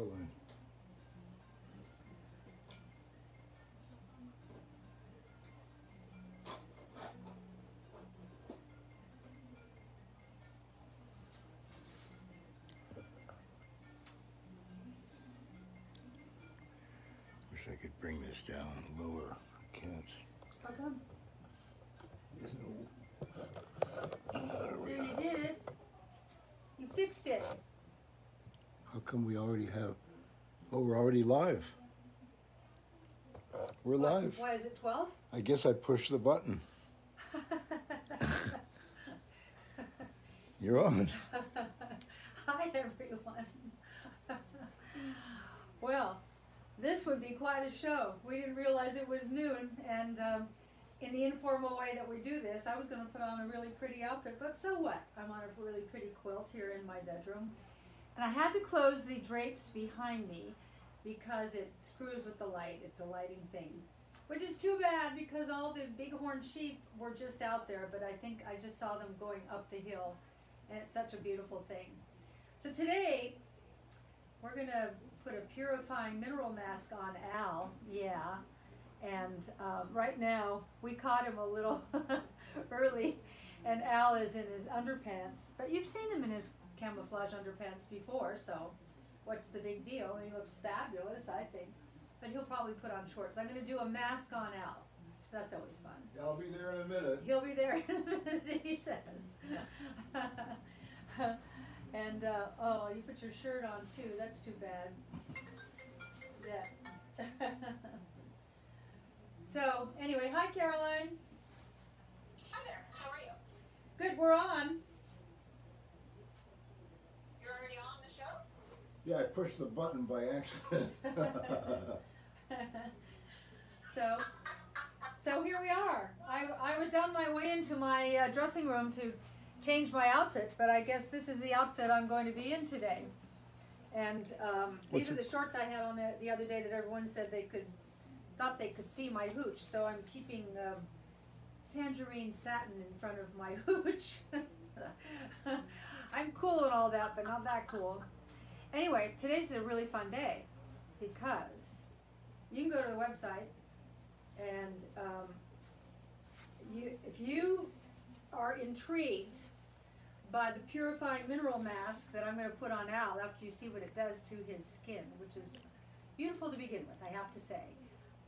Caroline. Wish I could bring this down lower. I can't. How come? There you did it. You fixed it. Come we already have? Oh, we're already live. We're Why- live. Why is it 12? I guess I pushed the button. You're on. Hi, everyone. well, this would be quite a show. We didn't realize it was noon, and um, in the informal way that we do this, I was going to put on a really pretty outfit, but so what? I'm on a really pretty quilt here in my bedroom. And I had to close the drapes behind me because it screws with the light. It's a lighting thing. Which is too bad because all the bighorn sheep were just out there, but I think I just saw them going up the hill, and it's such a beautiful thing. So today, we're gonna put a purifying mineral mask on Al. Yeah, and um, right now we caught him a little early, and Al is in his underpants. But you've seen him in his camouflage underpants before, so what's the big deal? He looks fabulous, I think. But he'll probably put on shorts. I'm gonna do a mask on Al. That's always fun. I'll be there in a minute. He'll be there in a minute, he says. and, uh, oh, you put your shirt on too, that's too bad. Yeah. so, anyway, hi Caroline. Hi there. How are you? Good, we're on. You're already on the show? Yeah, I pushed the button by accident. so, so here we are. I, I was on my way into my uh, dressing room to change my outfit, but I guess this is the outfit I'm going to be in today. And um, these are the shorts I had on the, the other day that everyone said they could, thought they could see my hooch. So I'm keeping um, tangerine satin in front of my hooch. I'm cool and all that, but not that cool. Anyway, today's a really fun day because you can go to the website and um, you, if you are intrigued by the purifying mineral mask that I'm going to put on Al after you see what it does to his skin, which is beautiful to begin with, I have to say.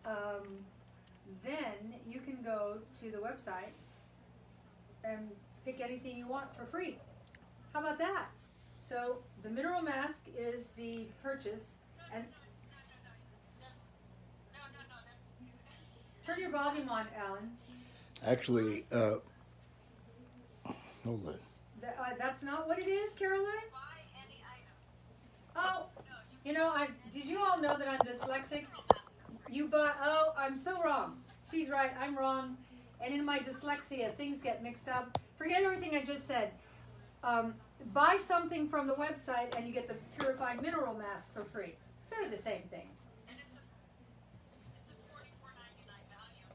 Um, then you can go to the website and pick anything you want for free. How about that? So the mineral mask is the purchase, and No, no, no. That's, turn your volume on, Alan. Actually, uh, hold on. That, uh, that's not what it is, Caroline. buy any item. Oh, you know, I did you all know that I'm dyslexic? You buy. Oh, I'm so wrong. She's right. I'm wrong. And in my dyslexia, things get mixed up. Forget everything I just said. Um, buy something from the website, and you get the purified mineral mask for free. Sort of the same thing. and it's a it's a forty four ninety nine value.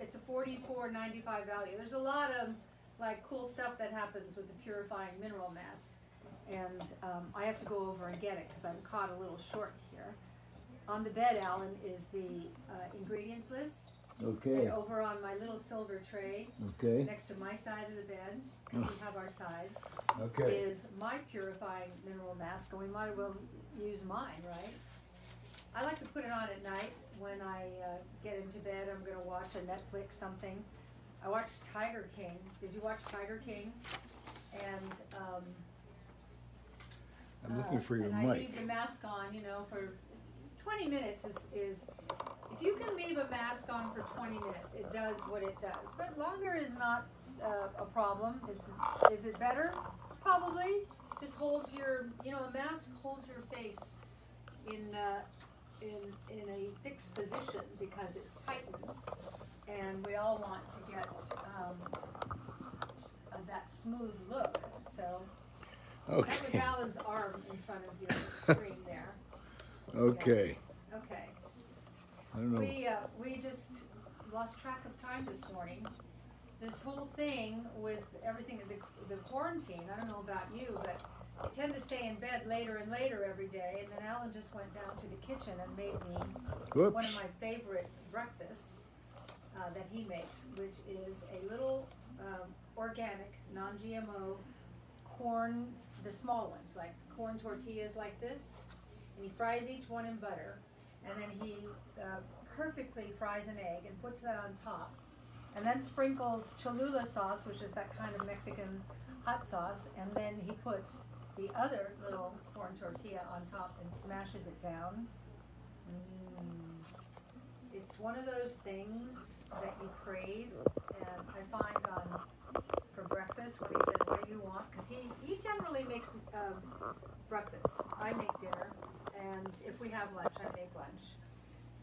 It's a forty-four ninety-five value. There's a lot of like cool stuff that happens with the purifying mineral mask, and um, I have to go over and get it because I'm caught a little short here. On the bed, Alan, is the uh, ingredients list. Okay, And over on my little silver tray, okay, next to my side of the bed, 'cause we have our sides, okay. is my purifying mineral mask, and we might as well use mine, right? I like to put it on at night when I uh, get into bed. I'm gonna watch a Netflix something. I watched Tiger King. Did you watch Tiger King? And um, I'm looking uh, for your and I mic. leave the mask on, you know, for 20 minutes is, is if you can leave a mask on for 20 minutes, it does what it does. But longer is not uh, a problem. Is, is it better? Probably. Just holds your, you know, a mask holds your face in uh, in in a fixed position because it tightens, and we all want to get um, uh, that smooth look. So that was Okay, Alan's arm in front of your screen there. okay. Okay. I don't know. We, uh, we just lost track of time this morning. this whole thing with everything the, the quarantine. I don't know about you, but I tend to stay in bed later and later every day. And then Alan just went down to the kitchen and made me one of my favorite breakfasts uh, that he makes, which is a little um, organic, non-GMO corn, the small ones, like corn tortillas like this, and he fries each one in butter, and then he uh, perfectly fries an egg and puts that on top, and then sprinkles Cholula sauce, which is that kind of Mexican hot sauce, and then he puts the other little corn tortilla on top and smashes it down. Mm. It's one of those things that you crave, and I find on for breakfast when he says, "What do you want?" Because he he generally makes um, breakfast. I make dinner, and if we have lunch, I make lunch.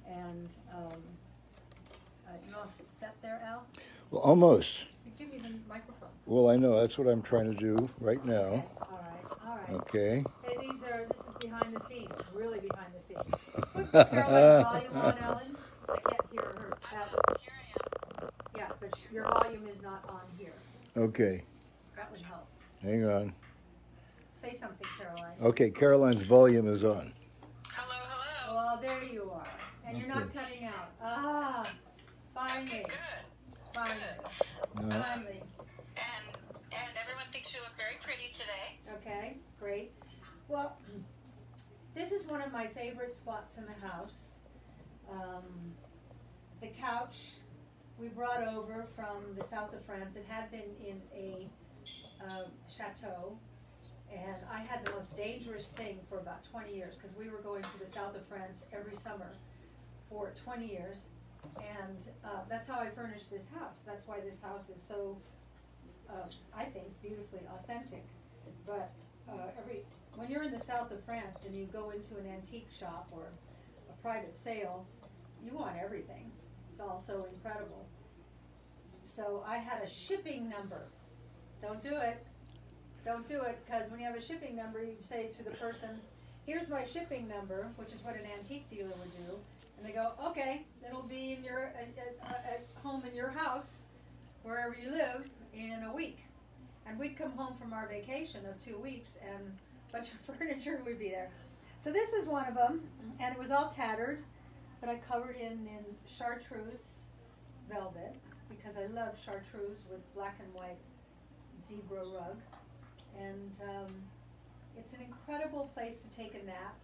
And um, uh, you all sit set there, Al. Well, almost. Give me the microphone. Well, I know, that's what I'm trying to do right Okay. now. All right. All right. Okay. Hey, these are this is behind the scenes, really behind the scenes. Put Caroline's volume on, Ellen. I can't hear her. That, Here I am. yeah, but sh- your volume is not on here. Okay, That would help. hang on. Say something, Caroline. Okay, Caroline's volume is on. Hello, hello. Well, there you are, and you're not cutting out. Ah, finally, good. finally, No. finally. And and everyone thinks you look very pretty today. Okay, great. Well, this is one of my favorite spots in the house. Um, the couch we brought over from the south of France. It had been in a uh, chateau, and I had the most dangerous thing for about 20 years because we were going to the south of France every summer for 20 years, and uh, that's how I furnished this house. That's why this house is so, uh, I think, beautifully authentic. But uh, every when you're in the south of France and you go into an antique shop or a private sale, you want everything. It's all so incredible. So I had a shipping number. Don't do it. Don't do it because when you have a shipping number, you say to the person, "Here's my shipping number," which is what an antique dealer would do, and they go, "Okay, it'll be in your at, at, at home in your house, wherever you live, in a week." And we'd come home from our vacation of two weeks, and a bunch of furniture would be there. So this was one of them, and it was all tattered, but I covered in in chartreuse velvet because I love chartreuse with black and white zebra rug, and um, it's an incredible place to take a nap.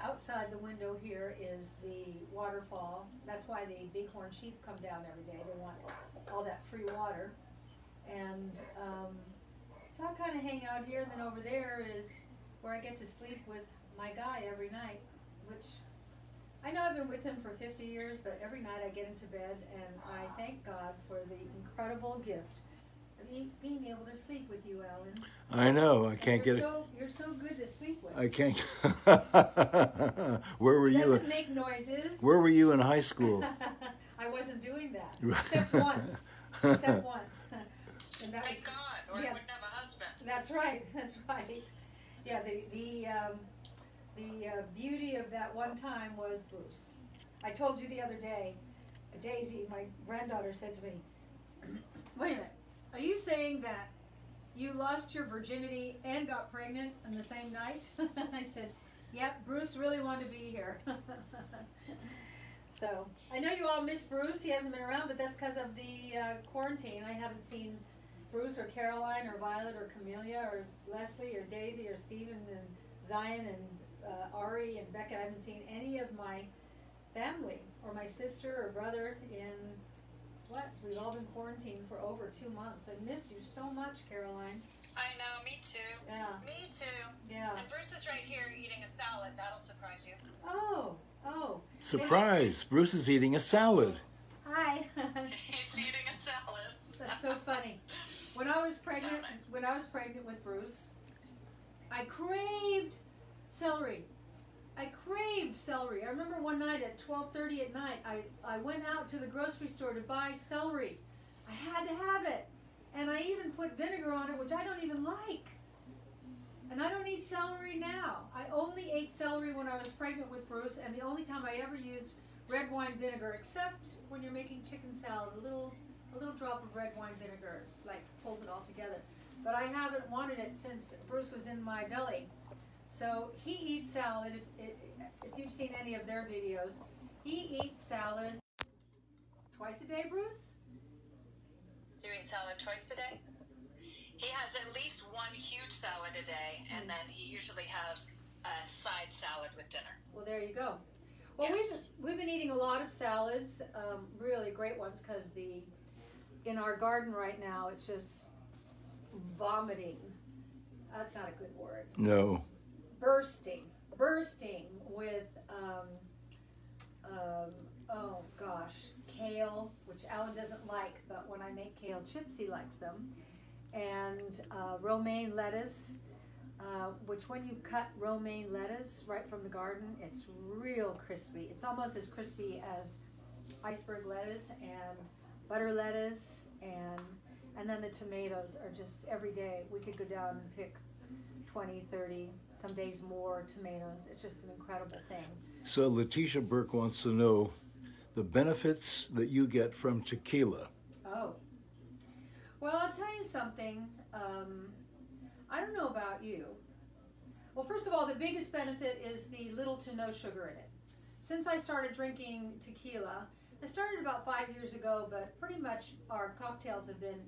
Outside the window here is the waterfall. That's why the bighorn sheep come down every day. They want all that free water. And um, so I kind of hang out here. And then over there is where I get to sleep with my guy every night, which I know I've been with him for 50 years, but every night I get into bed and I thank God for the incredible gift being able to sleep with you, Alan. I know, I can't you're get it. so, You're so good to sleep with. I can't. Where were you? Doesn't make noises. Where were you in high school? I wasn't doing that except once. Except once. and that was Thank God, or yeah. I wouldn't have a husband. That's right. That's right. Yeah. The the um, the uh, beauty of that one time was Bruce. I told you the other day, Daisy, my granddaughter, said to me, "Wait a minute. Are you saying that you lost your virginity and got pregnant on the same night?" I said, "Yep. Bruce really wanted to be here." So I know you all miss Bruce. He hasn't been around, but that's because of the uh, quarantine. I haven't seen Bruce or Caroline or Violet or Camelia or Leslie or Daisy or Stephen and Zion and uh, Ari and Becca. I haven't seen any of my family or my sister or brother in what? We've all been quarantined for over two months. I miss you so much, Caroline. I know, me too. Yeah, Me too. yeah. And Bruce is right here eating a salad. That'll surprise you. Oh, oh. Surprise! Bruce is eating a salad. Hi. He's eating a salad. That's so funny. When I was pregnant, So nice. when I was pregnant with Bruce, I craved celery. I craved celery. I remember one night at twelve thirty at night, I, I went out to the grocery store to buy celery. I had to have it, and I even put vinegar on it, which I don't even like. And I don't eat celery now. I only ate celery when I was pregnant with Bruce, and the only time I ever used red wine vinegar, except when you're making chicken salad, a little a little drop of red wine vinegar, like pulls it all together. But I haven't wanted it since Bruce was in my belly. So he eats salad. If, if, if you've seen any of their videos, he eats salad twice a day, Bruce. Do you eat salad twice a day? He has at least one huge salad a day, and then he usually has a side salad with dinner. Well, there you go. Well, Yes. we've we've been eating a lot of salads, um, really great ones, because the in our garden right now it's just vomiting. That's not a good word. No. Bursting, bursting with um, um, oh gosh, kale, which Alan doesn't like, but when I make kale chips, he likes them, and uh, romaine lettuce. Uh, which when you cut romaine lettuce right from the garden, it's real crispy. It's almost as crispy as iceberg lettuce and butter lettuce and and then the tomatoes are just every day we could go down and pick 20, 30, some days more tomatoes. It's just an incredible thing. So Letitia Burke wants to know the benefits that you get from tequila. Oh. Well, I'll tell you something. Um, I don't know about you. Well, first of all, the biggest benefit is the little to no sugar in it. Since I started drinking tequila, I started about five years ago, but pretty much our cocktails have been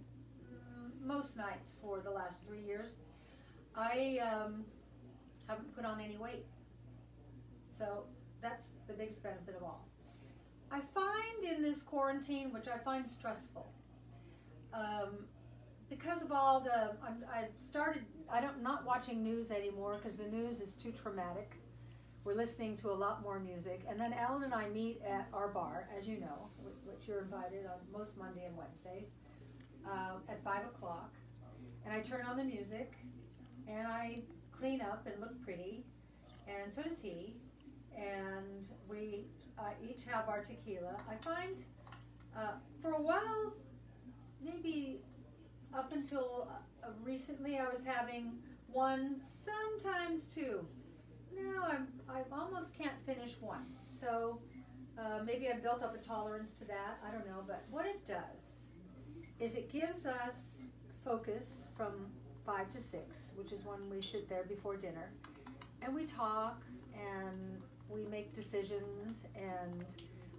mm, most nights for the last three years. I um, haven't put on any weight. So that's the biggest benefit of all. I find in this quarantine, which I find stressful, um, because of all the, I'm, I've started, I don't, not watching news anymore because the news is too traumatic. We're listening to a lot more music. And then Alan and I meet at our bar, as you know, which you're invited on most Monday and Wednesdays, uh, at 5 o'clock. And I turn on the music and I clean up and look pretty. And so does he. And we uh, each have our tequila. I find uh, for a while, maybe up until uh, recently, I was having one, sometimes two. Now I'm I almost can't finish one. So uh, maybe I've built up a tolerance to that. I don't know, but what it does is it gives us focus from five to six, which is when we sit there before dinner, and we talk and we make decisions and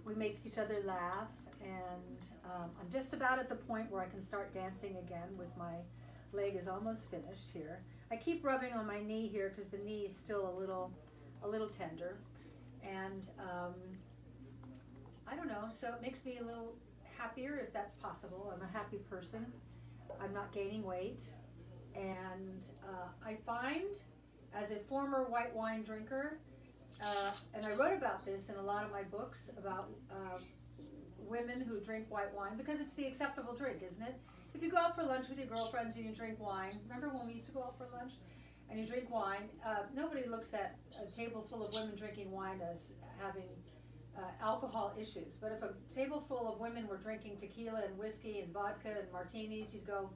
we make each other laugh and um, i'm just about at the point where i can start dancing again with my leg is almost finished here. I keep rubbing on my knee here because the knee is still a little a little tender. And um, i don't know so it makes me a little happier if that's possible. I'm a happy person. I'm not gaining weight and uh, i find as a former white wine drinker uh, and I wrote about this in a lot of my books about uh, women who drink white wine because it's the acceptable drink, isn't it? If you go out for lunch with your girlfriends and you drink wine, remember when we used to go out for lunch and you drink wine? Uh, nobody looks at a table full of women drinking wine as having uh, alcohol issues. But if a table full of women were drinking tequila and whiskey and vodka and martinis, you'd go,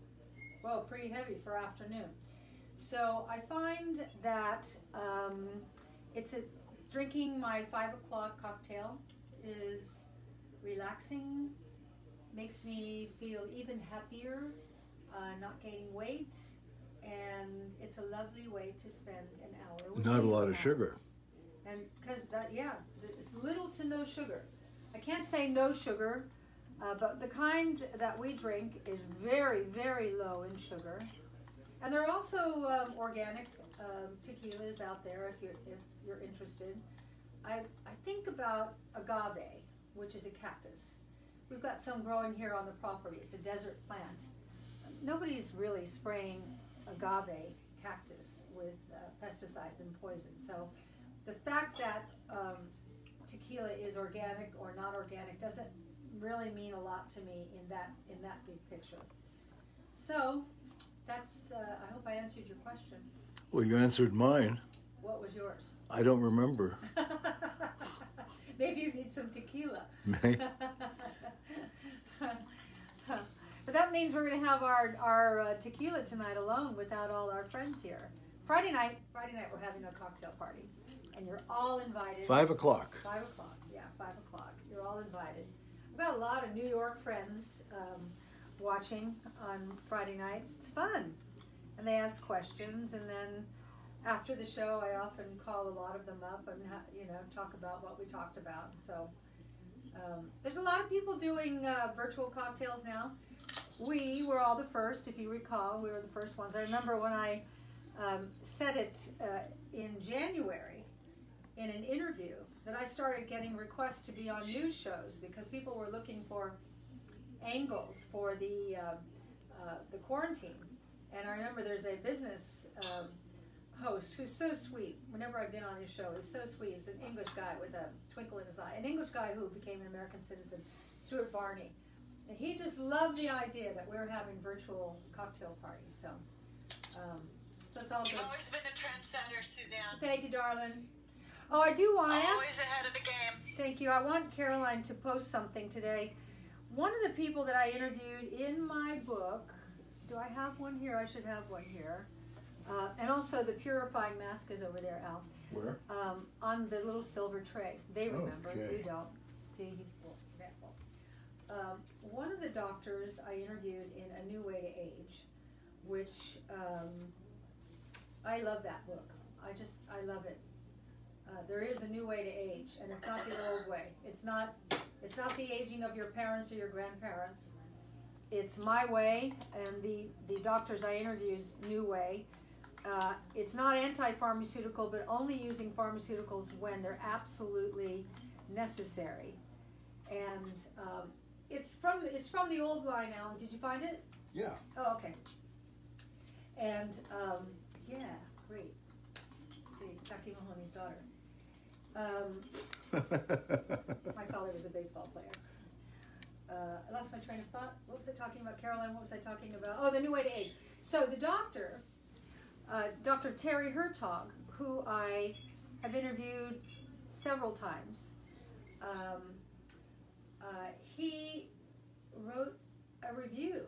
whoa, pretty heavy for afternoon. So I find that um, it's a drinking my five o'clock cocktail is relaxing, makes me feel even happier, uh, not gaining weight, and it's a lovely way to spend an hour. with Not a lot of sugar. And because that, yeah, it's little to no sugar. I can't say no sugar, uh, but the kind that we drink is very, very low in sugar. And there are also um, organic um, tequilas out there if you're if you're interested. I I think about agave, which is a cactus. We've got some growing here on the property. It's a desert plant. Nobody's really spraying agave cactus with uh, pesticides and poison. So the fact that um, tequila is organic or not organic doesn't really mean a lot to me in that in that big picture. So that's. Uh, I hope I answered your question. Well, you answered mine. What was yours? I don't remember. Maybe you need some tequila. But that means we're going to have our our uh, tequila tonight alone without all our friends here. Friday night, Friday night we're having a cocktail party, and you're all invited. Five o'clock. Five o'clock. Yeah, five o'clock. You're all invited. Got a lot of New York friends um, watching on Friday nights. It's fun, and they ask questions, and then after the show, I often call a lot of them up and you know talk about what we talked about. So um, there's a lot of people doing uh, virtual cocktails now. We were all the first, if you recall. We were the first ones. I remember when I um, said it uh, in January in an interview that I started getting requests to be on news shows because people were looking for angles for the uh, uh, the quarantine. And I remember there's a business um, host who's so sweet. Whenever I've been on his show, he's so sweet. He's an English guy with a twinkle in his eye. An English guy who became an American citizen, Stuart Varney. And he just loved the idea that we were having virtual cocktail parties. So, um, so it's all You've good. always been a trendsetter, Suzanne. Thank you, darling. Oh, I do want to ask. Always ahead of the game. Thank you. I want Caroline to post something today. One of the people that I interviewed in my book, do I have one here? I should have one here. Uh, and also the purifying mask is over there, Al, Where? um, on the little silver tray. They remember. Okay. You don't. See, he's full. full. Um, one of the doctors I interviewed in A New Way to Age, which um, I love that book. I just, I love it. Uh, there is a new way to age, and it's not the old way. It's not, it's not the aging of your parents or your grandparents. It's my way, and the the doctors I interview's new way. Uh, it's not anti-pharmaceutical, but only using pharmaceuticals when they're absolutely necessary. And um, it's from it's from the old line, Alan. Did you find it? Yeah. Oh, okay. And um, yeah, great. See, Jackie Mahoney's daughter. Um, my father was a baseball player. Uh, I lost my train of thought. What was I talking about, Caroline? What was I talking about? Oh, the new way to age. So the doctor, uh, Dr. Thierry Hertoghe, who I have interviewed several times, um, uh, he wrote a review.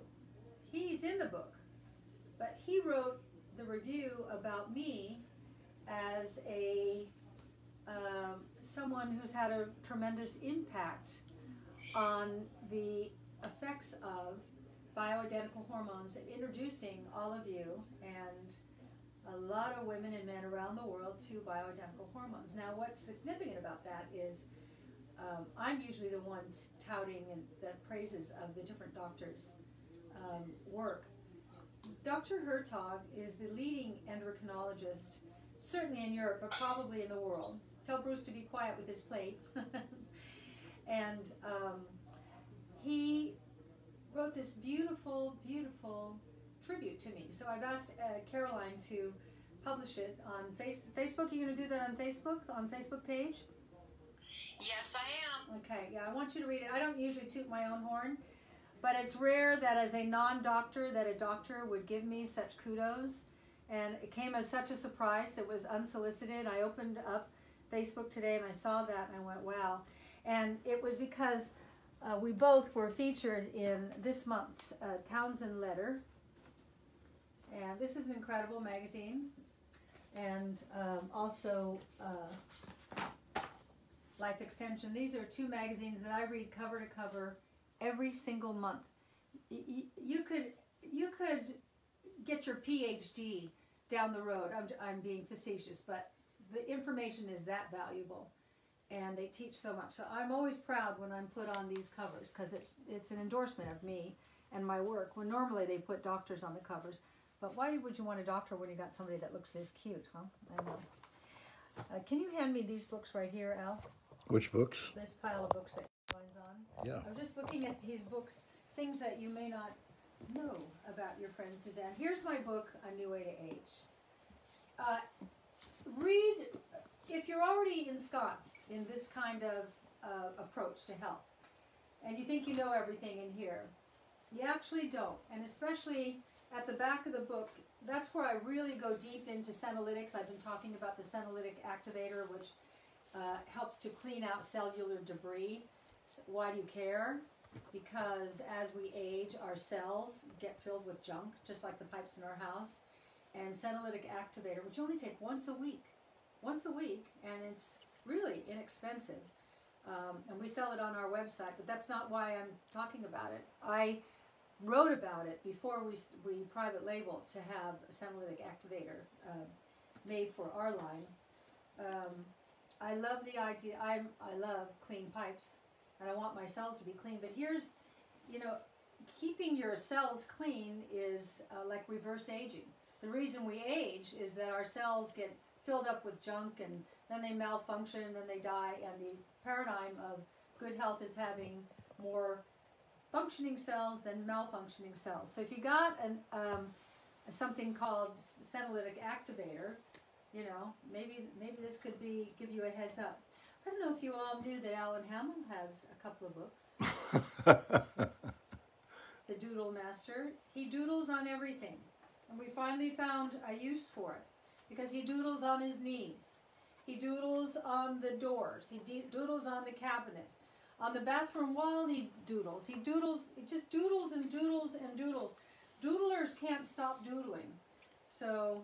He's in the book, but he wrote the review about me as a um, someone who's had a tremendous impact on the effects of bioidentical hormones and introducing all of you and a lot of women and men around the world to bioidentical hormones. Now, what's significant about that is um, I'm usually the one touting and the praises of the different doctors' um, work. Dr. Hertoghe is the leading endocrinologist, certainly in Europe, but probably in the world. Tell Bruce to be quiet with his plate. and um, he wrote this beautiful, beautiful tribute to me. So I've asked uh, Caroline to publish it on face- Facebook. Are you going to do that on Facebook, on Facebook page? Yes, I am. Okay, yeah, I want you to read it. I don't usually toot my own horn, but it's rare that as a non-doctor that a doctor would give me such kudos. And it came as such a surprise. It was unsolicited. I opened up Facebook today and I saw that and I went, wow. And it was because uh, we both were featured in this month's uh, Townsend Letter. And this is an incredible magazine. And um, also, uh, Life Extension. These are two magazines that I read cover to cover every single month. Y- you could you could get your PhD down the road. I'm, I'm being facetious, but the information is that valuable, and they teach so much. So I'm always proud when I'm put on these covers because it, it's an endorsement of me and my work. When normally they put doctors on the covers, but why would you want a doctor when you got somebody that looks this cute, huh? I know. Uh, can you hand me these books right here, Al? Which books? this pile of books that Caroline's on. Yeah. I was just looking at these books, things that you may not know about your friend Suzanne. Here's my book, A New Way to Age. Uh, read, if you're already ensconced in this kind of uh, approach to health, and you think you know everything in here, you actually don't. And especially at the back of the book, that's where I really go deep into senolytics. I've been talking about the senolytic activator, which uh, helps to clean out cellular debris. S- Why do you care? Because as we age, our cells get filled with junk, just like the pipes in our house. And senolytic activator, which only take once a week, once a week, and it's really inexpensive, um, and we sell it on our website. But that's not why I'm talking about it. I wrote about it before we we private labeled to have a senolytic activator uh, made for our line. Um, I love the idea. I'm I love clean pipes, and I want my cells to be clean. But here's, you know, keeping your cells clean is uh, like reverse aging. The reason we age is that our cells get filled up with junk and then they malfunction and then they die. And the paradigm of good health is having more functioning cells than malfunctioning cells. So if you got an um, something called senolytic activator, you know, maybe maybe this could be give you a heads up. I don't know if you all knew that Alan Hamel has a couple of books. the Doodle Master. He doodles on everything. And we finally found a use for it because he doodles on his knees. He doodles on the doors. He doodles on the cabinets. On the bathroom wall, he doodles. He doodles, he just doodles and doodles and doodles. Doodlers can't stop doodling. So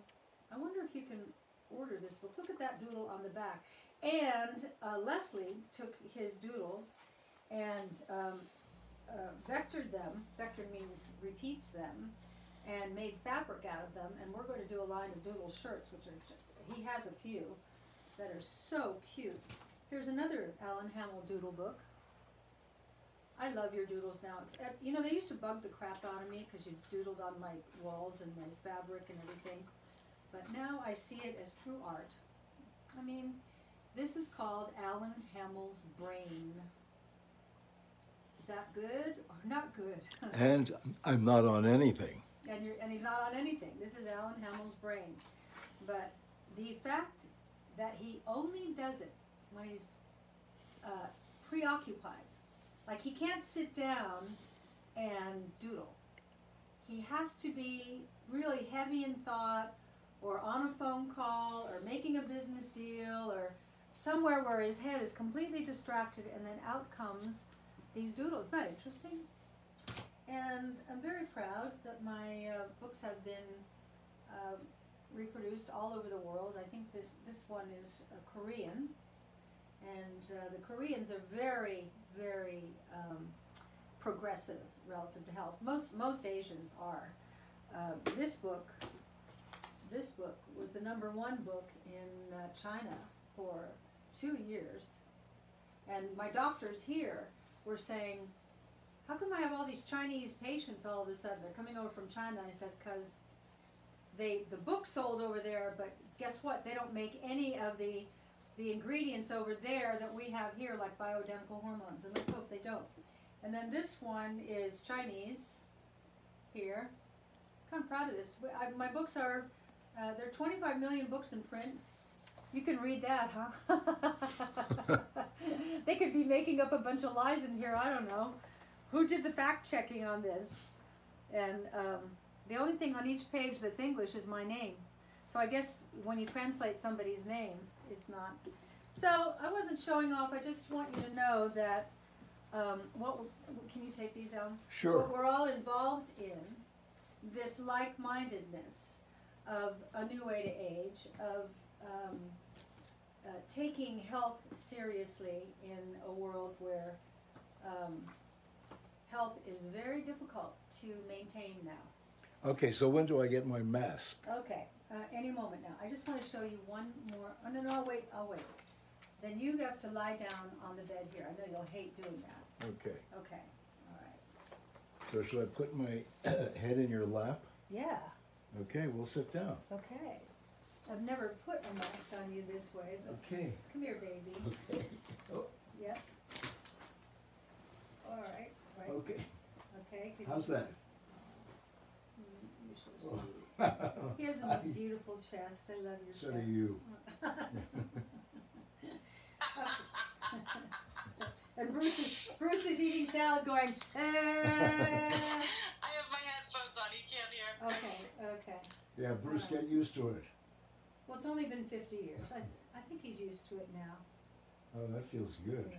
I wonder if you can order this book. Look at that doodle on the back. And uh, Leslie took his doodles and um, uh, vectored them. Vector means repeats them, and made fabric out of them. And we're going to do a line of doodle shirts, which are he has a few that are so cute. Here's another Alan Hamel doodle book. I love your doodles now. You know, they used to bug the crap out of me because you doodled on my walls and my fabric and everything. But now I see it as true art. I mean, this is called Alan Hamel's Brain. Is that good or not good? and I'm not on anything. And, you're, and he's not on anything. This is Alan Hamel's brain. But the fact that he only does it when he's uh, preoccupied, like he can't sit down and doodle. He has to be really heavy in thought, or on a phone call, or making a business deal, or somewhere where his head is completely distracted, and then out comes these doodles. Isn't that interesting? And I'm very proud that my uh, books have been uh, reproduced all over the world. I think this, this one is uh, Korean. And uh, the Koreans are very, very um, progressive relative to health. Most, most Asians are. Uh, this book, this book was the number one book in uh, China for two years. And my doctors here were saying, how come I have all these Chinese patients all of a sudden? They're coming over from China. I said, because they the book sold over there, but guess what? They don't make any of the the ingredients over there that we have here, like bioidentical hormones, and let's hope they don't. And then this one is Chinese. Here, I'm proud of this. I, my books are uh, there are 25 million books in print. You can read that, huh? they could be making up a bunch of lies in here. I don't know who did the fact checking on this? And um, the only thing on each page that's English is my name. So I guess when you translate somebody's name, it's not. So I wasn't showing off. I just want you to know that um, what can you take these out? Sure. What we're all involved in this like-mindedness of a new way to age, of um, uh, taking health seriously in a world where um, health is very difficult to maintain now. Okay, so when do I get my mask? Okay, uh, any moment now. I just want to show you one more. Oh, no, no, I'll wait. I'll wait. Then you have to lie down on the bed here. I know you'll hate doing that. Okay. Okay, all right. So should I put my head in your lap? Yeah, Okay, we'll sit down. okay. I've never put a mask on you this way, but Okay. come here, baby. Okay. Oh, Yep. All right, right. okay. Okay. could How's you- that? Mm, You're so Oh. sweet. He the most beautiful chest. I love your So chest. do you. and Bruce is, Bruce is eating salad going, eh. I have my headphones on. You can't hear. Okay, okay. Yeah, Bruce, get used to it. Well, it's only been 50 years. I, I think he's used to it now. Oh, that feels good. Yeah,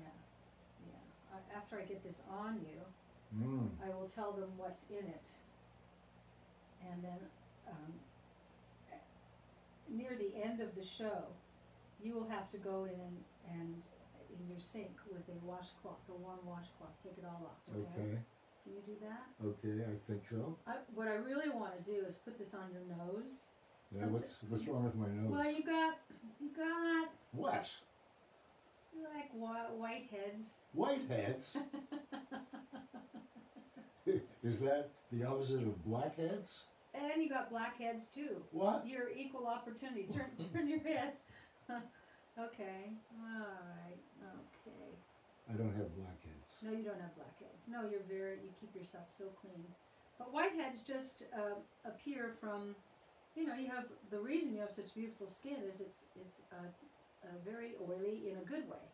yeah. I- After I get this on you, Mm. I will tell them what's in it. And then, um, near the end of the show, you will have to go in and, and in your sink with a washcloth, a warm washcloth. Take it all off. Okay. Okay. Can you do that? Okay, I think so. I, what I really want to do is put this on your nose. Yeah, what's what's wrong with my nose? Well, you got you got What? like whi- white heads. Whiteheads? Is that the opposite of blackheads? And you got blackheads too. What? You're equal opportunity. Turn turn your head. okay. All right. Okay. I don't have blackheads. No, you don't have blackheads. No, you're very. You keep yourself so clean. But whiteheads just uh, appear from, you know, you have the reason you have such beautiful skin is it's it's uh, uh, very oily in a good way,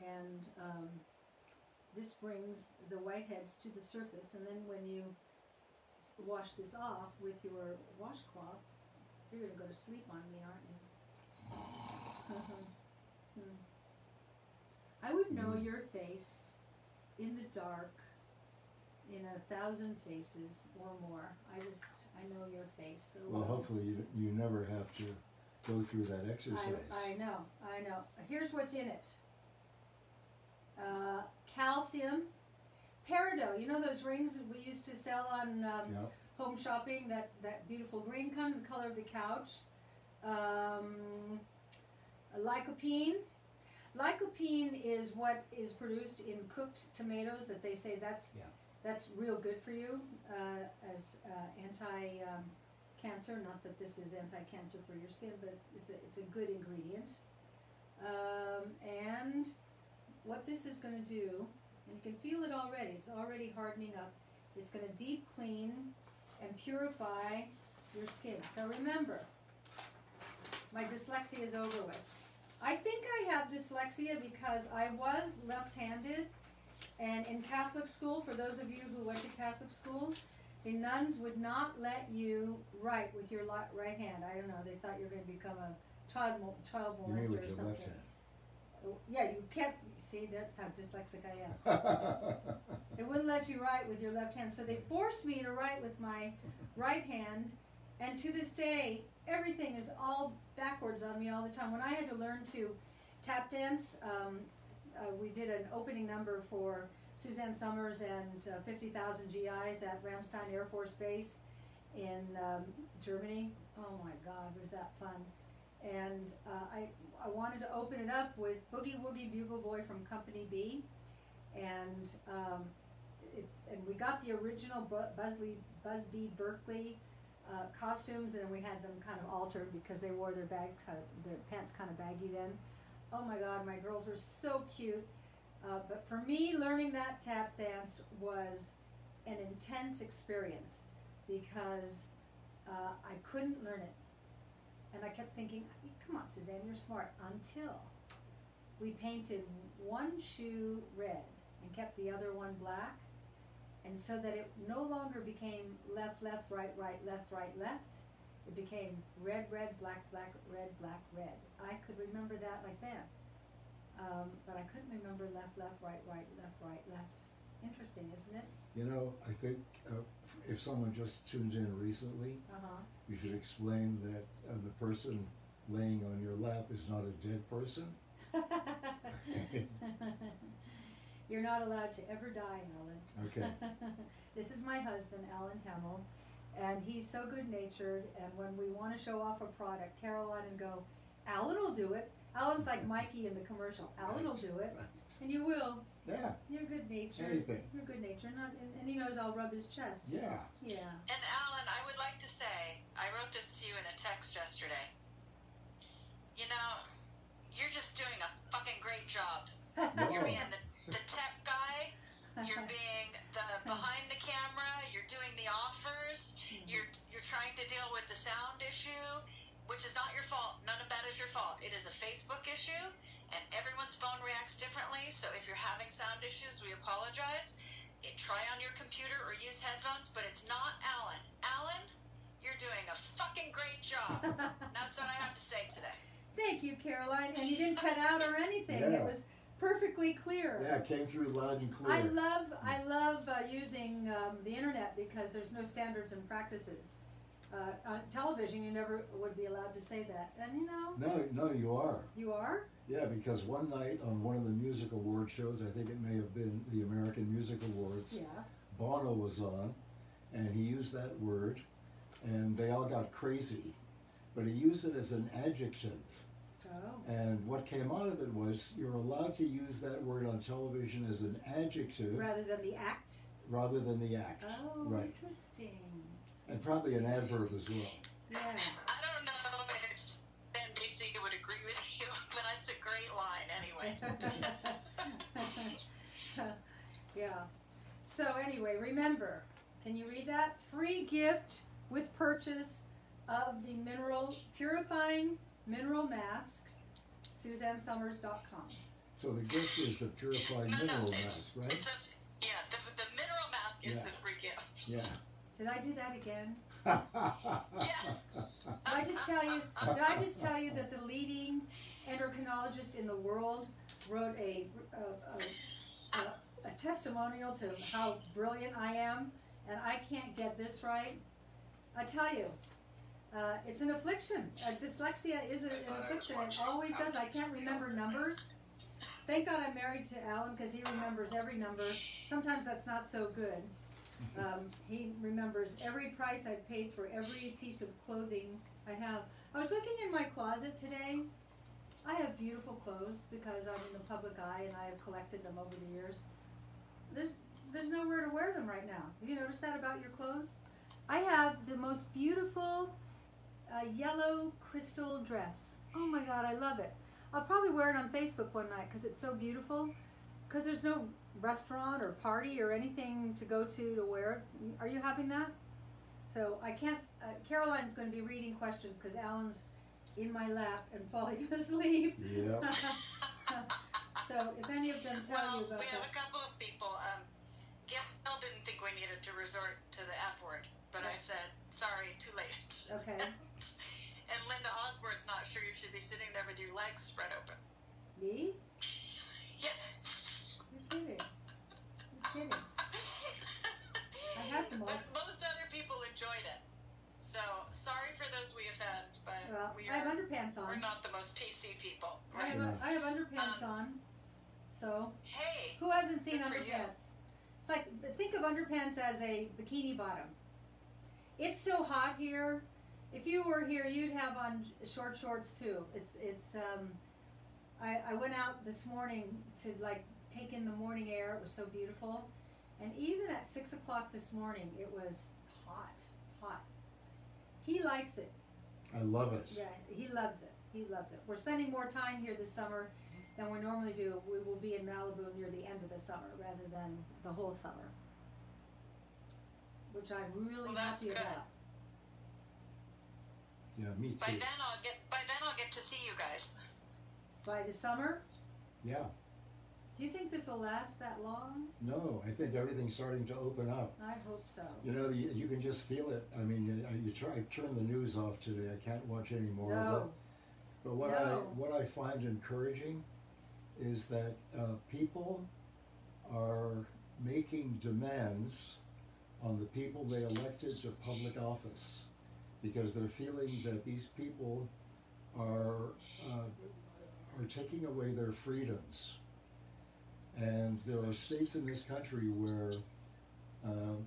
and um, this brings the whiteheads to the surface. And then when you wash this off with your washcloth, you're gonna go to sleep on me, aren't you? Hmm. I would know Mm. your face in the dark, in a thousand faces or more. I just, I know your face so Well, hopefully you you never have to go through that exercise. I, I know, I know. Here's what's in it. Uh, calcium, peridot. You know those rings that we used to sell on um, yeah. home shopping? That that beautiful green kind of the color of the couch. Um, lycopene. Lycopene is what is produced in cooked tomatoes. That they say that's Yeah. that's real good for you uh, as uh, anti um, cancer. Not that this is anti-cancer for your skin, but it's a, it's a good ingredient. Um, and what this is going to do, and you can feel it already. It's already hardening up. It's going to deep clean and purify your skin. So remember, my dyslexia is over with. I think I have dyslexia because I was left-handed, and in Catholic school, for those of you who went to Catholic school, the nuns would not let you write with your right hand. I don't know. They thought you were going to become a child child molester or something. Yeah, you kept. See, that's how dyslexic I am. They wouldn't let you write with your left hand, so they forced me to write with my right hand. And to this day, everything is all backwards on me all the time. When I had to learn to tap dance, um, uh, we did an opening number for Suzanne Somers and uh, 50,000 GIs at Ramstein Air Force Base in um, Germany. Oh my God, was that fun! And uh, I I wanted to open it up with Boogie Woogie Bugle Boy from Company B, and um, it's and we got the original Bu- Buzzley Busby Berkeley uh, costumes, and we had them kind of altered because they wore their bag kind of, their pants kind of baggy then. Oh my God, my girls were so cute. Uh, but for me, learning that tap dance was an intense experience because uh, I couldn't learn it. And I kept thinking, come on, Suzanne, you're smart. Until we painted one shoe red and kept the other one black. And so that it no longer became left, left, right, right, left, right, left. It became red, red, black, black, red, black, red. I could remember that like that. Um, but I couldn't remember left, left, right, right, left, right, left. Interesting, isn't it? you know, I think uh, if someone just tuned in recently, Uh huh. you should explain that uh, the person laying on your lap is not a dead person. You're not allowed to ever die, Alan. Okay. this is my husband, Alan Hamel, and he's so good natured. And when we want to show off a product, Caroline and go, Alan will do it. Alan's like Mikey in the commercial. Alan will do it, and you will. Yeah, You're good natured. anything. You're good natured, not, and, and he knows I'll rub his chest. Yeah. Yeah. And Alan, I would like to say, I wrote this to you in a text yesterday. You know, you're just doing a fucking great job. You're Oh. being the, the tech guy. You're being the behind the camera. You're doing the offers. Mm-hmm. You're you're trying to deal with the sound issue, which is not your fault. None of that is your fault. It is a Facebook issue, and everyone's phone reacts differently. So if you're having sound issues, we apologize. It, try on your computer or use headphones, but it's not Alan. Alan, you're doing a fucking great job. That's what I have to say today. Thank you, Caroline. And you didn't cut out or anything. It was perfectly clear. Yeah, it came through loud and clear. I love I love uh, using um, the internet because there's no standards and practices, Uh, on television, you never would be allowed to say that, and you know, No, no, you are. you are. Yeah, because one night on one of the music award shows, I think it may have been the American Music Awards, Yeah. Bono was on, and he used that word, and they all got crazy. But he used it as an adjective. Oh. And what came out of it was you're allowed to use that word on television as an adjective Rather than the act. rather than the act. Oh, Right. interesting. And probably an adverb as well. Yeah. I don't know if NBC would agree with you, but it's a great line anyway. yeah. So anyway, remember, can you read that? Free gift with purchase of the mineral purifying mineral mask, SuzanneSomers.com. So the gift is the purified No, no, mineral it's, mask, right? it's a, yeah, the, the mineral mask is Yeah. the free gift. Yeah. Did I do that again? Yes. Did I just tell you? Did I just tell you that the leading endocrinologist in the world wrote a a, a, a, a testimonial to how brilliant I am, and I can't get this right? I tell you, uh, it's an affliction. Uh, dyslexia is a, an affliction. It always does. I can't remember numbers. Thank God I'm married to Alan because he remembers every number. Sometimes that's not so good. Um, he remembers every price I've paid for every piece of clothing I have. I was looking in my closet today. I have beautiful clothes because I'm in the public eye and I have collected them over the years. There's there's nowhere to wear them right now. Have you noticed that about your clothes? I have the most beautiful uh, yellow crystal dress. Oh my God, I love it. I'll probably wear it on Facebook one night because it's so beautiful. Because there's no restaurant or party or anything to go to to wear it. Are you having that? So I can't. Uh, Caroline's going to be reading questions because Alan's in my lap and falling asleep. yeah. so if any of them tell well, you about we have that, a couple of people. Um, Gail didn't think we needed to resort to the F word, but I said, sorry, too late. okay. and Linda Osborne's not sure you should be sitting there with your legs spread open. Me? Yes. Kidding. You're kidding. I have them all. But most other people enjoyed it. So sorry for those we offend, but Well, we I have are underpants we're not the most PC people, I right? have, a, I have underpants Um, on. So Hey, who hasn't seen Good for you. underpants? It's like think of underpants as a bikini bottom. It's so hot here. If you were here, you'd have on short shorts too. It's it's. Um, I I went out this morning to like take in the morning air. It was so beautiful, and even at six o'clock this morning, it was hot, hot. He likes it. I love it. Yeah, he loves it. He loves it. We're spending more time here this summer than we normally do. We will be in Malibu near the end of the summer rather than the whole summer, which I'm really Well, that's happy good. about. Yeah, me too. by then I'll get by then I'll get to see you guys. By the summer, Yeah. Do you think this will last that long? No, I think everything's starting to open up. I hope so. You know, you, you can just feel it. I mean, you, you try. I turned the news off today. I can't watch anymore. No. But, but what No. I what I find encouraging is that uh, people are making demands on the people they elected to public office because they're feeling that these people are uh, are taking away their freedoms. And there are states in this country where um,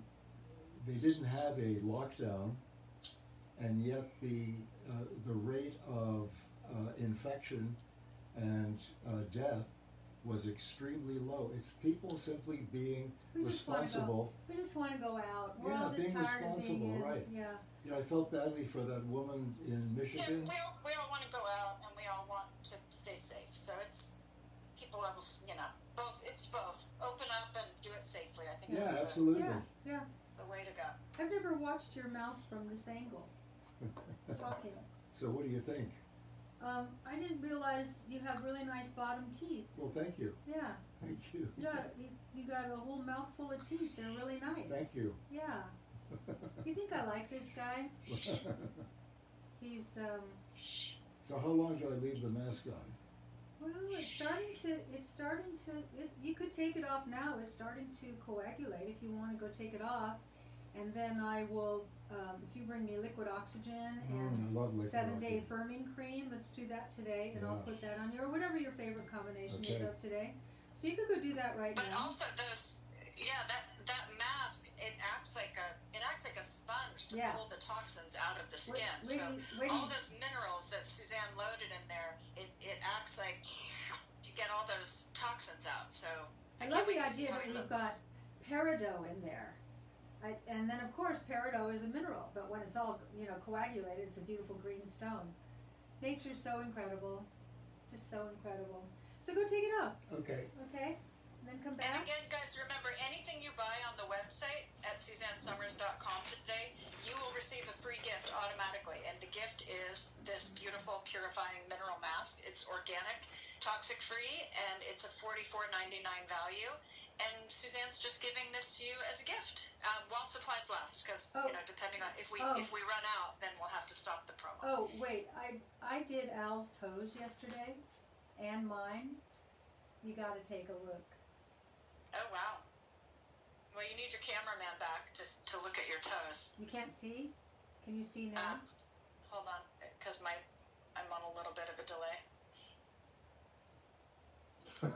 they didn't have a lockdown, and yet the uh, the rate of uh, infection and uh, death was extremely low. It's people simply being We just go- responsible. We just want to go out. We're Yeah, all just being tired of being responsible, in. right. Yeah. You know, I felt badly for that woman in Yeah, Michigan. we all, we all want to go out and we all want to stay safe. So it's people have you know both. It's both. Open up and do it safely. I think Yeah, that's the, absolutely. Yeah. Yeah. the way to go. I've never watched your mouth from this angle talking. so, what do you think? Um, I didn't realize you have really nice bottom teeth. Well, thank you. Yeah. Thank you. You got you, you got a whole mouthful of teeth. They're really nice. Thank you. Yeah. You think I like this guy? He's um. so, how long do I leave the mask on? Well, it's starting to. It's starting to. It, you could take it off now. It's starting to coagulate. If you want to go take it off, And then I will, um, if you bring me liquid oxygen and Mm, liquid seven day oxygen. firming cream, let's do that today, and I'll put that on you, or whatever your favorite combination is Okay. of today. So you could go do that right But now. also those, yeah, that that mask it acts like a it acts like a sponge to Yeah. pull the toxins out of the Wait, skin. wait, so wait, all those minerals that Suzanne loaded in there, it, it acts like to get all those toxins out. So I can't love the idea how that you've got peridot in there. I, and then of course peridot is a mineral, but when it's all you know coagulated, it's a beautiful green stone. Nature's so incredible, just so incredible. So go take it off, Okay. okay? And then come And again, guys, remember anything you buy on the website at SuzanneSomers.com today, you will receive a free gift automatically. And the gift is this beautiful purifying mineral mask. It's organic, toxic free, and it's a $44.99 value. And Suzanne's just giving this to you as a gift um, while supplies last, because Oh. you know, depending on if we Oh. if we run out, then we'll have to stop the promo. Oh wait, I I did Al's toes yesterday, and mine. You got to take a look. Oh wow. Well, you need your cameraman back to to look at your toes. You can't see? Can you see now? Um, hold on, because my I'm on a little bit of a delay.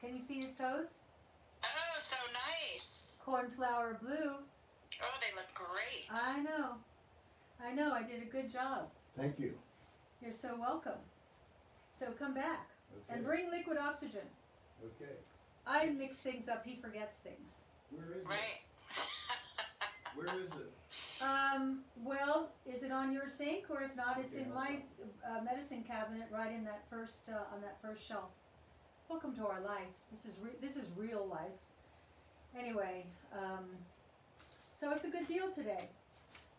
Can you see his toes? Oh, so nice. Cornflower blue. Oh, they look great. I know. I know. I did a good job. Thank you. You're so welcome. So come back and bring liquid oxygen. Okay. I mix things up. He forgets things. Where is right. it? Where is it? Um, well, is it on your sink, or if not, it's Okay, in my uh, medicine cabinet, right in that first uh, on that first shelf. Welcome to our life. This is re- this is real life. Anyway, um, so it's a good deal today.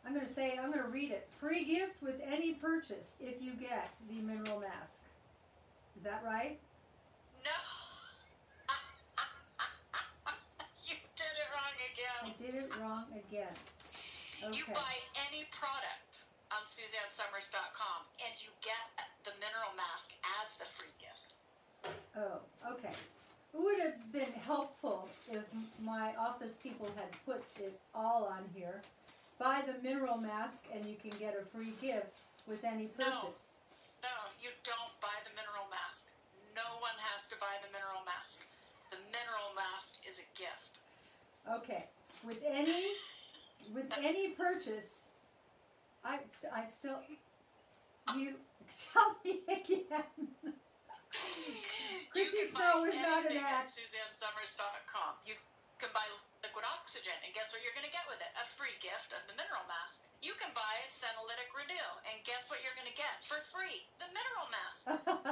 I'm going to say I'm going to read it. Free gift with any purchase if you get the mineral mask. Is that right? no. you did it wrong again. I did it wrong again. Okay. You buy any product on SuzanneSomers.com and you get the mineral mask as the free gift. Oh, okay. It would have been helpful if my office people had put it all on here. Buy the mineral mask and you can get a free gift with any purchase. No. purchase. No, you don't buy the mineral mask. No one has to buy the mineral mask. The mineral mask is a gift. Okay. With any, with any purchase, I, st- I still, you tell me again. Chrissy you can Snow buy not an act. SuzanneSomers.com. You can buy liquid oxygen, and guess what you're going to get with it? A free gift of the mineral mask. You can buy a Senolytic Renew, and guess what you're going to get for free? The mineral mask.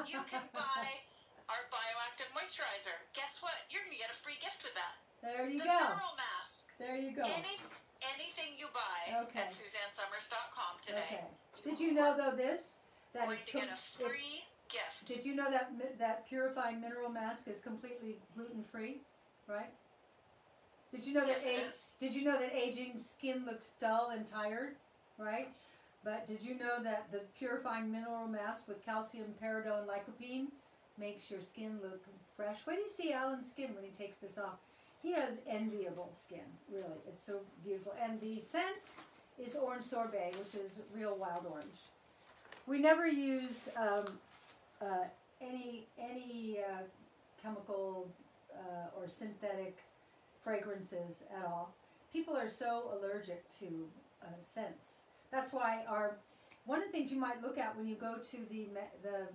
You can buy our bioactive moisturizer. Guess what? You're going to get a free gift with that. there you the go. mineral mask. There you go. Any anything you buy Okay. at SuzanneSomers.com today. Okay. Did you know though this? That Going it's, to get a free gift. Did you know that that purifying mineral mask is completely gluten free, right? Did you know that Yes, it age, did you know that aging skin looks dull and tired, right? But did you know that the purifying mineral mask with calcium, peridot, and lycopene makes your skin look fresh? Do you see Alan's skin when he takes this off? He has enviable skin, really. It's so beautiful. And the scent is orange sorbet, which is real wild orange. We never use um, uh, any any uh, chemical uh, or synthetic fragrances at all. People are so allergic to uh, scents. That's why our one of the things you might look at when you go to the the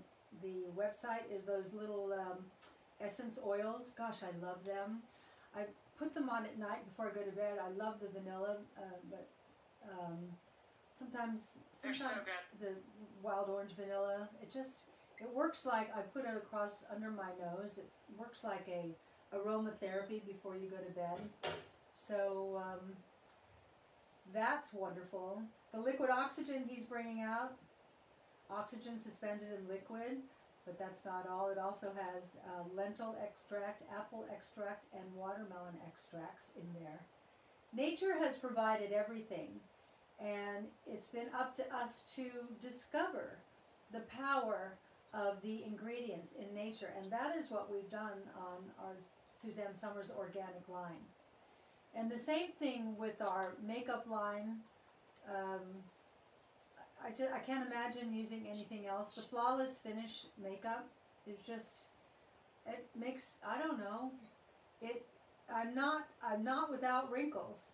the website is those little um, essence oils. Gosh, I love them. I put them on at night before I go to bed. I love the vanilla, uh, but um, sometimes They're so sometimes the wild orange vanilla. It just it works like I put it across under my nose. It works like a aromatherapy before you go to bed. So um, that's wonderful. The liquid oxygen he's bringing out, oxygen suspended in liquid, but that's not all. It also has uh, lentil extract, apple extract, and watermelon extracts in there. Nature has provided everything, and it's been up to us to discover the power of the ingredients in nature, and that is what we've done on our Suzanne Somers organic line. And the same thing with our makeup line. Um, I, ju- I can't imagine using anything else. The flawless finish makeup is just it makes I don't know it. I'm not I'm not without wrinkles,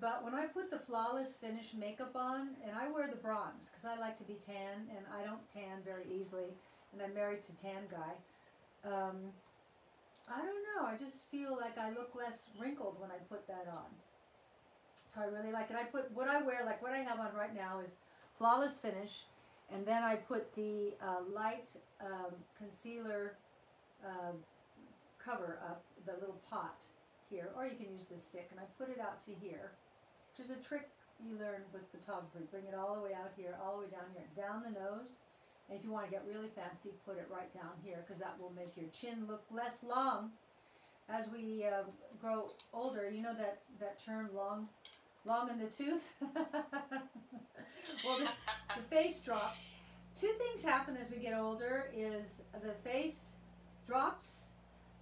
but when I put the flawless finish makeup on, and I wear the bronze because I like to be tan, and I don't tan very easily, and I'm married to tan guy. Um, I don't know. I just feel like I look less wrinkled when I put that on. So I really like it. I put what I wear, like what I have on right now, is flawless finish, and then I put the uh, light um, concealer uh, cover up, the little pot here, or you can use the stick, and I put it out to here, which is a trick you learn with photography. Bring it all the way out here, all the way down here, down the nose. And if you want to get really fancy, put it right down here because that will make your chin look less long. As we uh, grow older, you know that, that term long, long in the tooth? well, the, the face drops. Two things happen as we get older is the face drops,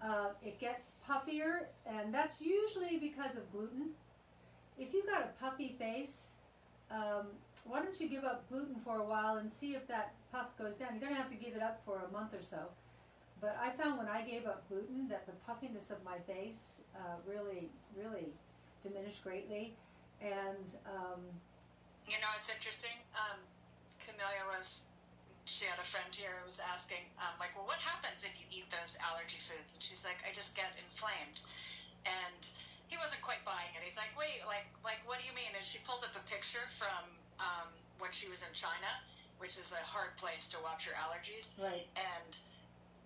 uh, it gets puffier, and that's usually because of gluten. If you've got a puffy face, um, why don't you give up gluten for a while and see if that puff goes down? You're going to have to give it up for a month or so. But I found when I gave up gluten that the puffiness of my face uh, really, really diminished greatly. And um, You know, it's interesting. Um, Camellia was, she had a friend here who was asking, um, like, well, what happens if you eat those allergy foods? And she's like, I just get inflamed. And he wasn't quite buying it. He's like, wait, like, like, what do you mean? And she pulled up a picture from um, when she was in China, which is a hard place to watch your allergies. right, And,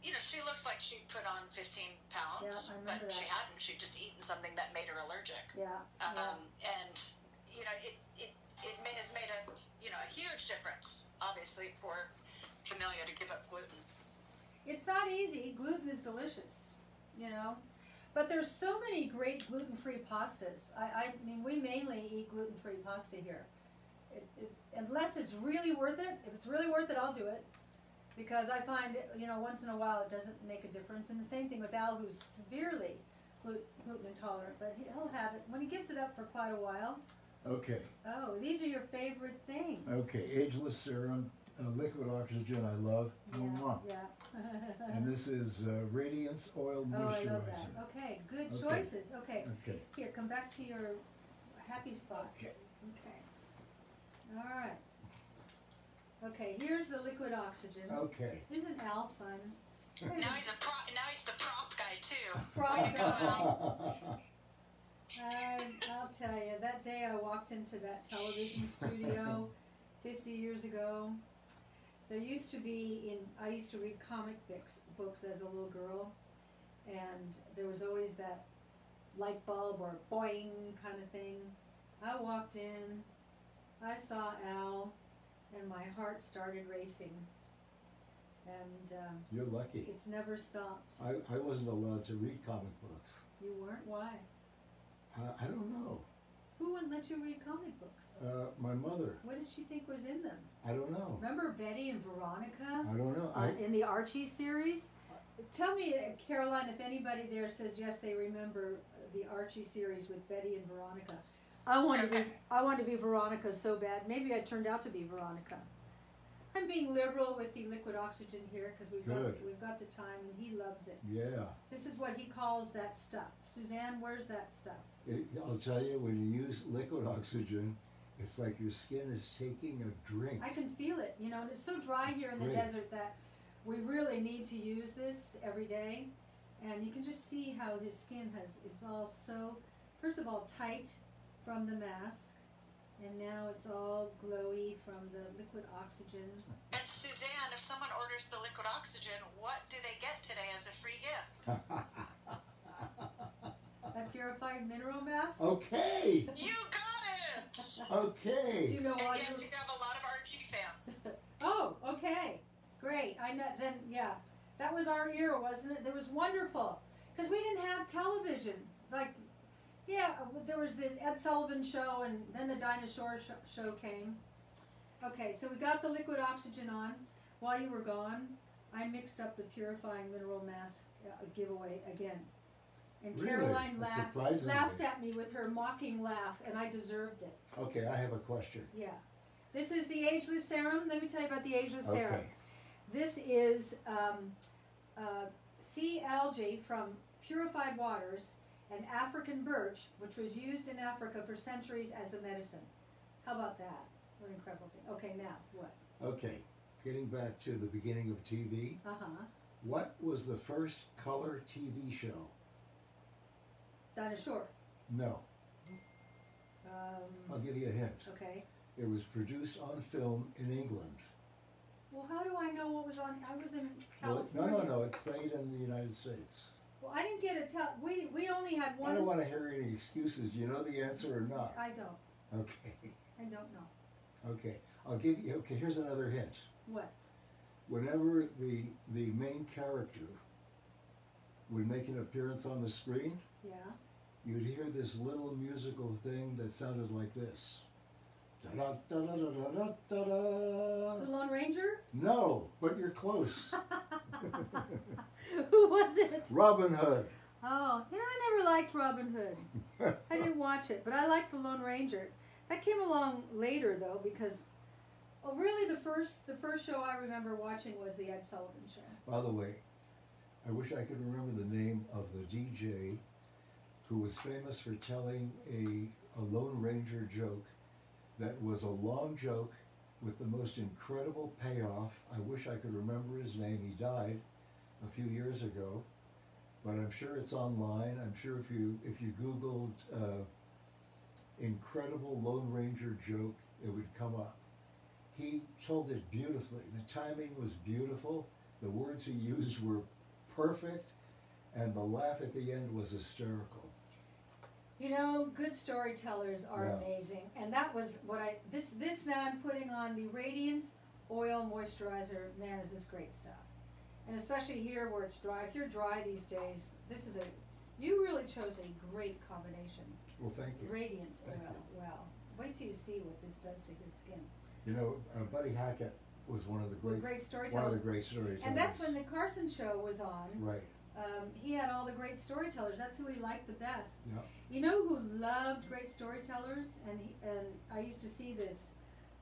you know, she looked like she put on 15 pounds, Yeah, but remember she hadn't. She'd just eaten something that made her allergic. yeah, yeah. Um, and you know, it it it has made a you know a huge difference, obviously, for Camellia to give up gluten. It's not easy. Gluten is delicious, you know. But there's so many great gluten-free pastas. I, I mean, we mainly eat gluten-free pasta here. It, it, unless it's really worth it. If it's really worth it, I'll do it. Because I find, it, you know, once in a while it doesn't make a difference. And the same thing with Al, who's severely gluten intolerant. But he'll have it when he gives it up for quite a while. Okay, Oh, these are your favorite things. okay, ageless serum, uh, liquid oxygen I love. Yeah, yeah. And this is uh, Radiance Oil oh, I Moisturizer. love that. Okay, good Okay. choices. Okay. Okay, Here, come back to your happy spot. okay. Okay. All right. Okay, here's the liquid oxygen. Okay. Isn't Al fun? Now he's a prop. Now he's the prop guy too. Prop Way to go, Al. I, I'll tell you, that day I walked into that television studio 50 years ago. There used to be in I used to read comic books books as a little girl, and there was always that light bulb or boing kind of thing. I walked in, I saw Al, and my heart started racing. And um, You're lucky. it's never stopped. I, I wasn't allowed to read comic books. You weren't? Why? I, I don't know. Who wouldn't let you read comic books? Uh, my mother, What did she think was in them? I don't know. Remember Betty and Veronica I don't know. uh, I, in the Archie series? Tell me, uh, Caroline, if anybody there says yes, they remember the Archie series with Betty and Veronica. I want to be, I want to be Veronica so bad. Maybe I turned out to be Veronica. I'm being liberal with the liquid oxygen here because we've got we've got the time and he loves it. yeah. This is what he calls that stuff. Suzanne, where's that stuff? It, I'll tell you, when you use liquid oxygen, it's like your skin is taking a drink. I can feel it, you know, and it's so dry here in the desert that we really need to use this every day. And you can just see how his skin has is all so, first of all, tight from the mask, and now it's all glowy from the liquid oxygen. And Suzanne, if someone orders the liquid oxygen, what do they get today as a free gift? A purified mineral mask. okay, You got it. okay! Do okay. you know And why? yes, you- you have a lot of Archie fans. Oh, okay, great. I know. Then yeah, that was our era, wasn't it? It was wonderful because we didn't have television. Like, yeah, there was the Ed Sullivan show, and then the dinosaur sh- show came. Okay, so we got the liquid oxygen on while you were gone. I mixed up the purifying mineral mask uh, giveaway again. And Really? Caroline laughed laughed at me with her mocking laugh, and I deserved it. Okay, I have a question. Yeah. This is the ageless serum. Let me tell you about the ageless serum. Okay. This is um, uh, sea algae from purified waters and African birch, which was used in Africa for centuries as a medicine. How about that? What an incredible thing. Okay, now what? Okay, getting back to the beginning of TV, Uh huh. what was the first color TV show? Dinah Shore. No, I'll Um, give you a hint. okay. It was produced on film in England. Well, how do I know what was on? I was in Well, California. no, no, no, it played in the United States. Well, I didn't get a tell. We we only had one. I don't want to hear any excuses. You know the answer or not? I don't. Okay, I don't know. okay. I'll give you, okay, here's another hint. What? Whenever the, the main character would make an appearance on the screen, Yeah. you'd hear this little musical thing that sounded like this. Da-da-da-da-da-da-da-da. The Lone Ranger? No, but you're close. Who was it? Robin Hood. Oh, know, I never liked Robin Hood. I didn't watch it, but I liked the Lone Ranger. That came along later though, because well, really the first the first show I remember watching was the Ed Sullivan Show. By the way, I wish I could remember the name of the DJ who was famous for telling a, a Lone Ranger joke that was a long joke with the most incredible payoff. I wish I could remember his name. He died a few years ago, but I'm sure it's online. I'm sure if you if you Googled uh, incredible Lone Ranger joke, it would come up. He told it beautifully. The timing was beautiful. The words he used were perfect, and the laugh at the end was hysterical. You know, good storytellers are Yeah. amazing, and that was what I this this now I'm putting on the Radiance Oil Moisturizer. Man, is this great stuff, and especially here where it's dry. If you're dry these days, this is a you really chose a great combination. Well, thank you. Radiance Thank oil. Wow. Wait till you see what this does to his skin. You know, uh, Buddy Hackett was one of the great, great one of the storytellers. great storytellers. And that's when the Carson show was on. right. Um, he had all the great storytellers. That's who he liked the best. Yeah. You know who loved great storytellers? And he, and I used to see this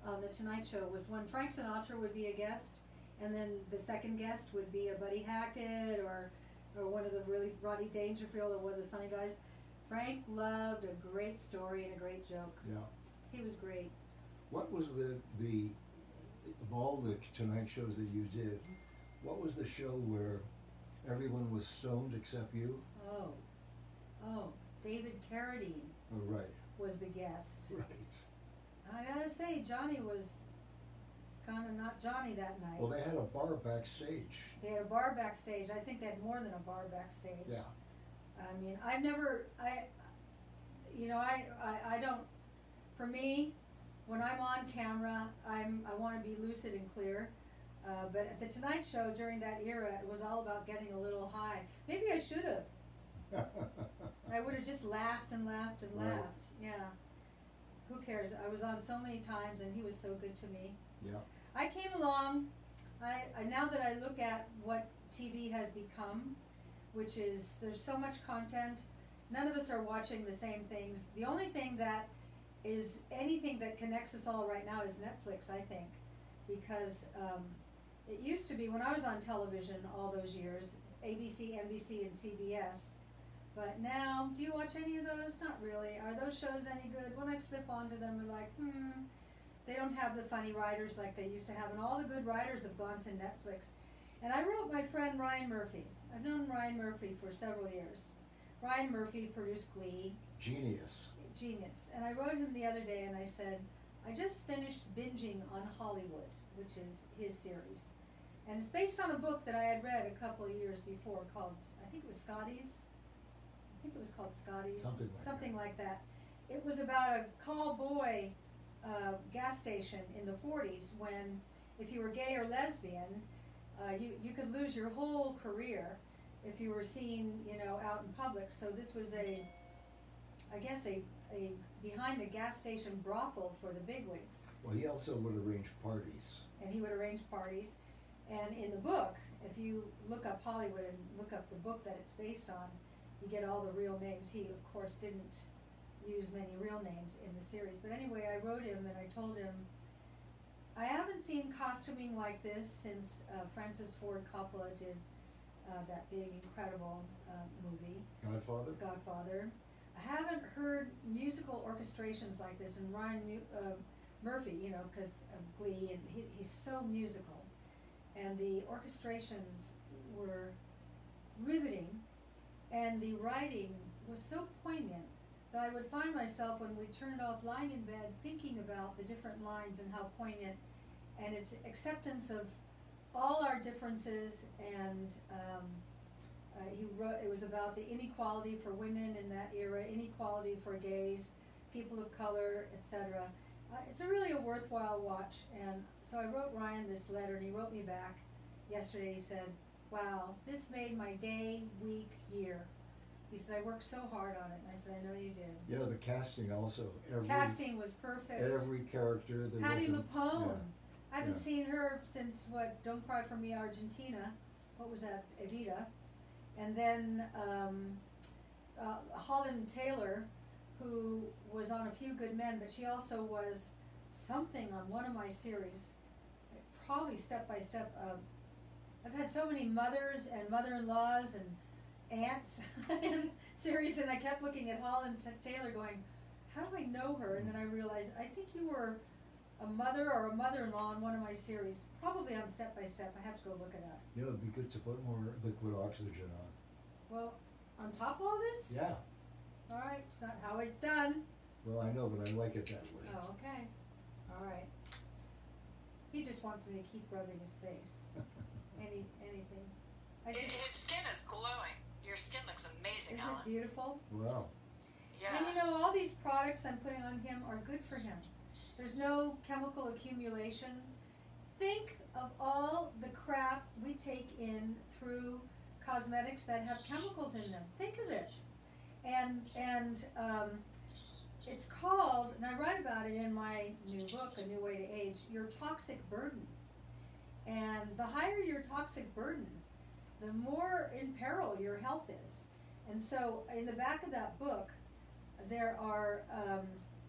on the Tonight Show was when Frank Sinatra would be a guest, and then the second guest would be a Buddy Hackett or or one of the really Rodney Dangerfield or one of the funny guys. Frank loved a great story and a great joke. Yeah. He was great. What was the the of all the Tonight shows that you did? What was the show where everyone was stoned except you? Oh, oh, David Carradine Oh, right. was the guest. Right. I gotta say, Johnny was kind of not Johnny that night. Well, they had a bar backstage. they had a bar backstage. I think they had more than a bar backstage. Yeah. I mean, I've never, I, you know, I, I, I don't. For me, when I'm on camera, I'm, I want to be lucid and clear. Uh, but at the Tonight Show during that era, it was all about getting a little high. Maybe I should have. I would have just laughed and laughed and Right. laughed. Yeah. Who cares? I was on so many times, and he was so good to me. yeah. I came along. I, I now that I look at what TV has become, which is there's so much content. None of us are watching the same things. The only thing that is anything that connects us all right now is Netflix. I think, because um, it used to be when I was on television all those years, ABC, NBC, and CBS. But now, do you watch any of those? Not really. Are those shows any good? When I flip onto them, we're like, hmm, they don't have the funny writers like they used to have, and all the good writers have gone to Netflix. And I wrote my friend Ryan Murphy. I've known Ryan Murphy for several years. Ryan Murphy produced Glee, Genius. genius. And I wrote him the other day and I said, I just finished binging on Hollywood, which is his series. And it's based on a book that I had read a couple of years before called, I think it was Scotty's. I think it was called Scotty's. Something like Something like that. It was about a call boy uh, gas station in the 40s when, if you were gay or lesbian, uh, you, you could lose your whole career if you were seen, you know, out in public. So this was a, I guess, a, a behind the gas station brothel for the bigwigs. Well, he also would arrange parties. And he would arrange parties. And in the book, if you look up Hollywood and look up the book that it's based on, you get all the real names. He, of course, didn't use many real names in the series. But anyway, I wrote him and I told him, I haven't seen costuming like this since uh, Francis Ford Coppola did uh, that big, incredible uh, movie. Godfather? Godfather. I haven't heard musical orchestrations like this, and Ryan Mu- uh, Murphy, you know, because of Glee, and he, he's so musical, and the orchestrations were riveting, and the writing was so poignant that I would find myself when we turned off lying in bed thinking about the different lines and how poignant, and its acceptance of all our differences and. Um, uh, he wrote, it was about the inequality for women in that era, inequality for gays, people of color, etc. Uh, it's a really a worthwhile watch. And so I wrote Ryan this letter, and he wrote me back yesterday. He said, "Wow, this made my day, week, year." He said, "I worked so hard on it." And I said, "I know you did." You know, the casting also, every, Casting was perfect. every character, there Patti LuPone. yeah. I haven't Yeah. seen her since what? Don't Cry for Me, Argentina. What was that? Evita. And then um, uh, Holland Taylor, who was on A Few Good Men, but she also was something on one of my series. Probably step by step. Uh, I've had so many mothers and mother-in-laws and aunts in series, and I kept looking at Holland T- Taylor, going, "How do I know her?" And then I realized, I think you were a mother or a mother-in-law in one of my series, probably on Step by Step. I have to go look it up. You know, it'd be good to put more liquid oxygen on. Well, on top of all this, Yeah, all right, it's not how it's done. well, I know, but I like it that way. Oh, okay, all right. He just wants me to keep rubbing his face. Any anything. I just, his skin is glowing. Your skin looks amazing, isn't Helen. it beautiful? Wow. Yeah. And you know, all these products I'm putting on him are good for him. There's no chemical accumulation. Think of all the crap we take in through cosmetics that have chemicals in them. Think of it. And and um, it's called, and I write about it in my new book, A New Way to Age, your toxic burden. And the higher your toxic burden, the more in peril your health is. And so, in the back of that book, there are um,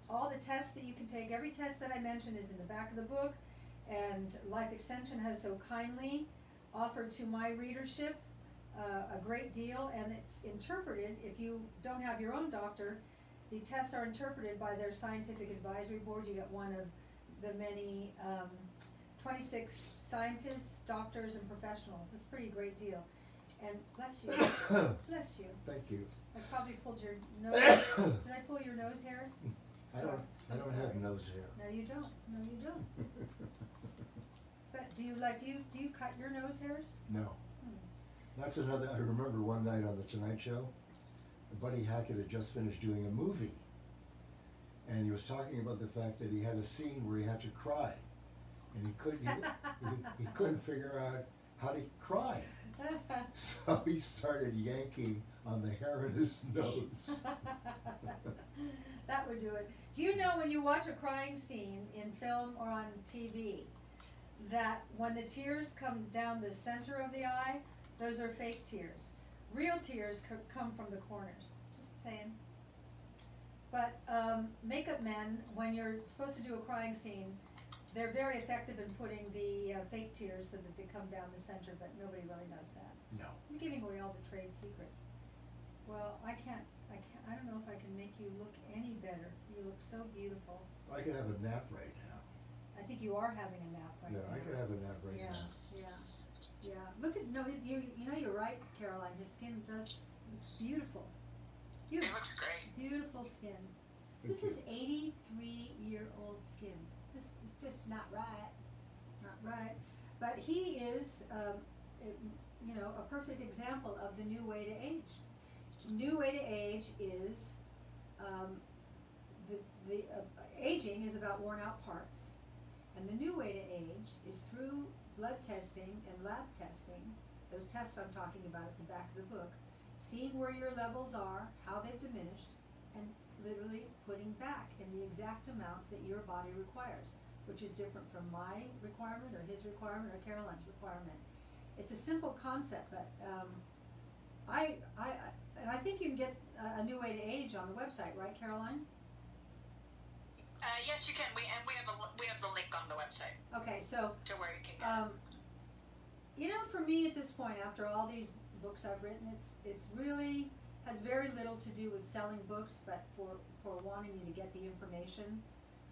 all the tests that you can take. Every test that I mentioned is in the back of the book, and Life Extension has so kindly offered to my readership uh, a great deal, and it's interpreted. If you don't have your own doctor, the tests are interpreted by their scientific advisory board. You get one of the many um, 26 scientists, doctors, and professionals. It's a pretty great deal. And bless you, bless you. Thank you. I probably pulled your nose. Did I pull your nose hairs? I don't, I so don't have sorry. nose hair. No, you don't. No, you don't. But do you like? Do you do you cut your nose hairs? No. Hmm. That's another, I remember one night on The Tonight Show, Buddy Hackett had just finished doing a movie. And he was talking about the fact that he had a scene where he had to cry. And he couldn't, he, he, couldn't figure out how to cry. So he started yanking on the hair in his nose. that would do it. Do you know when you watch a crying scene in film or on TV, that when the tears come down the center of the eye, those are fake tears. Real tears co- come from the corners. Just saying. But um, makeup men, when you're supposed to do a crying scene, they're very effective in putting the uh, fake tears so that they come down the center, but nobody really knows that. No. I'm giving away all the trade secrets. Well, I can't, I can't, I don't know if I can make you look any better. You look so beautiful. I could have a nap right now. I think you are having a nap right Yeah, now. I could have a nap right Yeah, now. yeah, yeah. yeah. Look at, no, you, you know, you're right, Caroline. His skin does, looks beautiful. It Beautiful, looks great. beautiful skin. Thank This you. is eighty-three year old skin. Just not right, not right. But he is, um, you know, a perfect example of the new way to age. New way to age is, um, the, the, uh, aging is about worn out parts. And the new way to age is through blood testing and lab testing, those tests I'm talking about at the back of the book, seeing where your levels are, how they've diminished, and literally putting back in the exact amounts that your body requires, which is different from my requirement or his requirement or Caroline's requirement. It's a simple concept, but um, I, I, I- and I think you can get a, new way to age on the website, right, Caroline? Uh, yes, you can. We and we have a we have the link on the website Okay, so to where you can it. Um, you know, for me at this point, after all these books I've written, it's it's really has very little to do with selling books, but for for wanting you to get the information.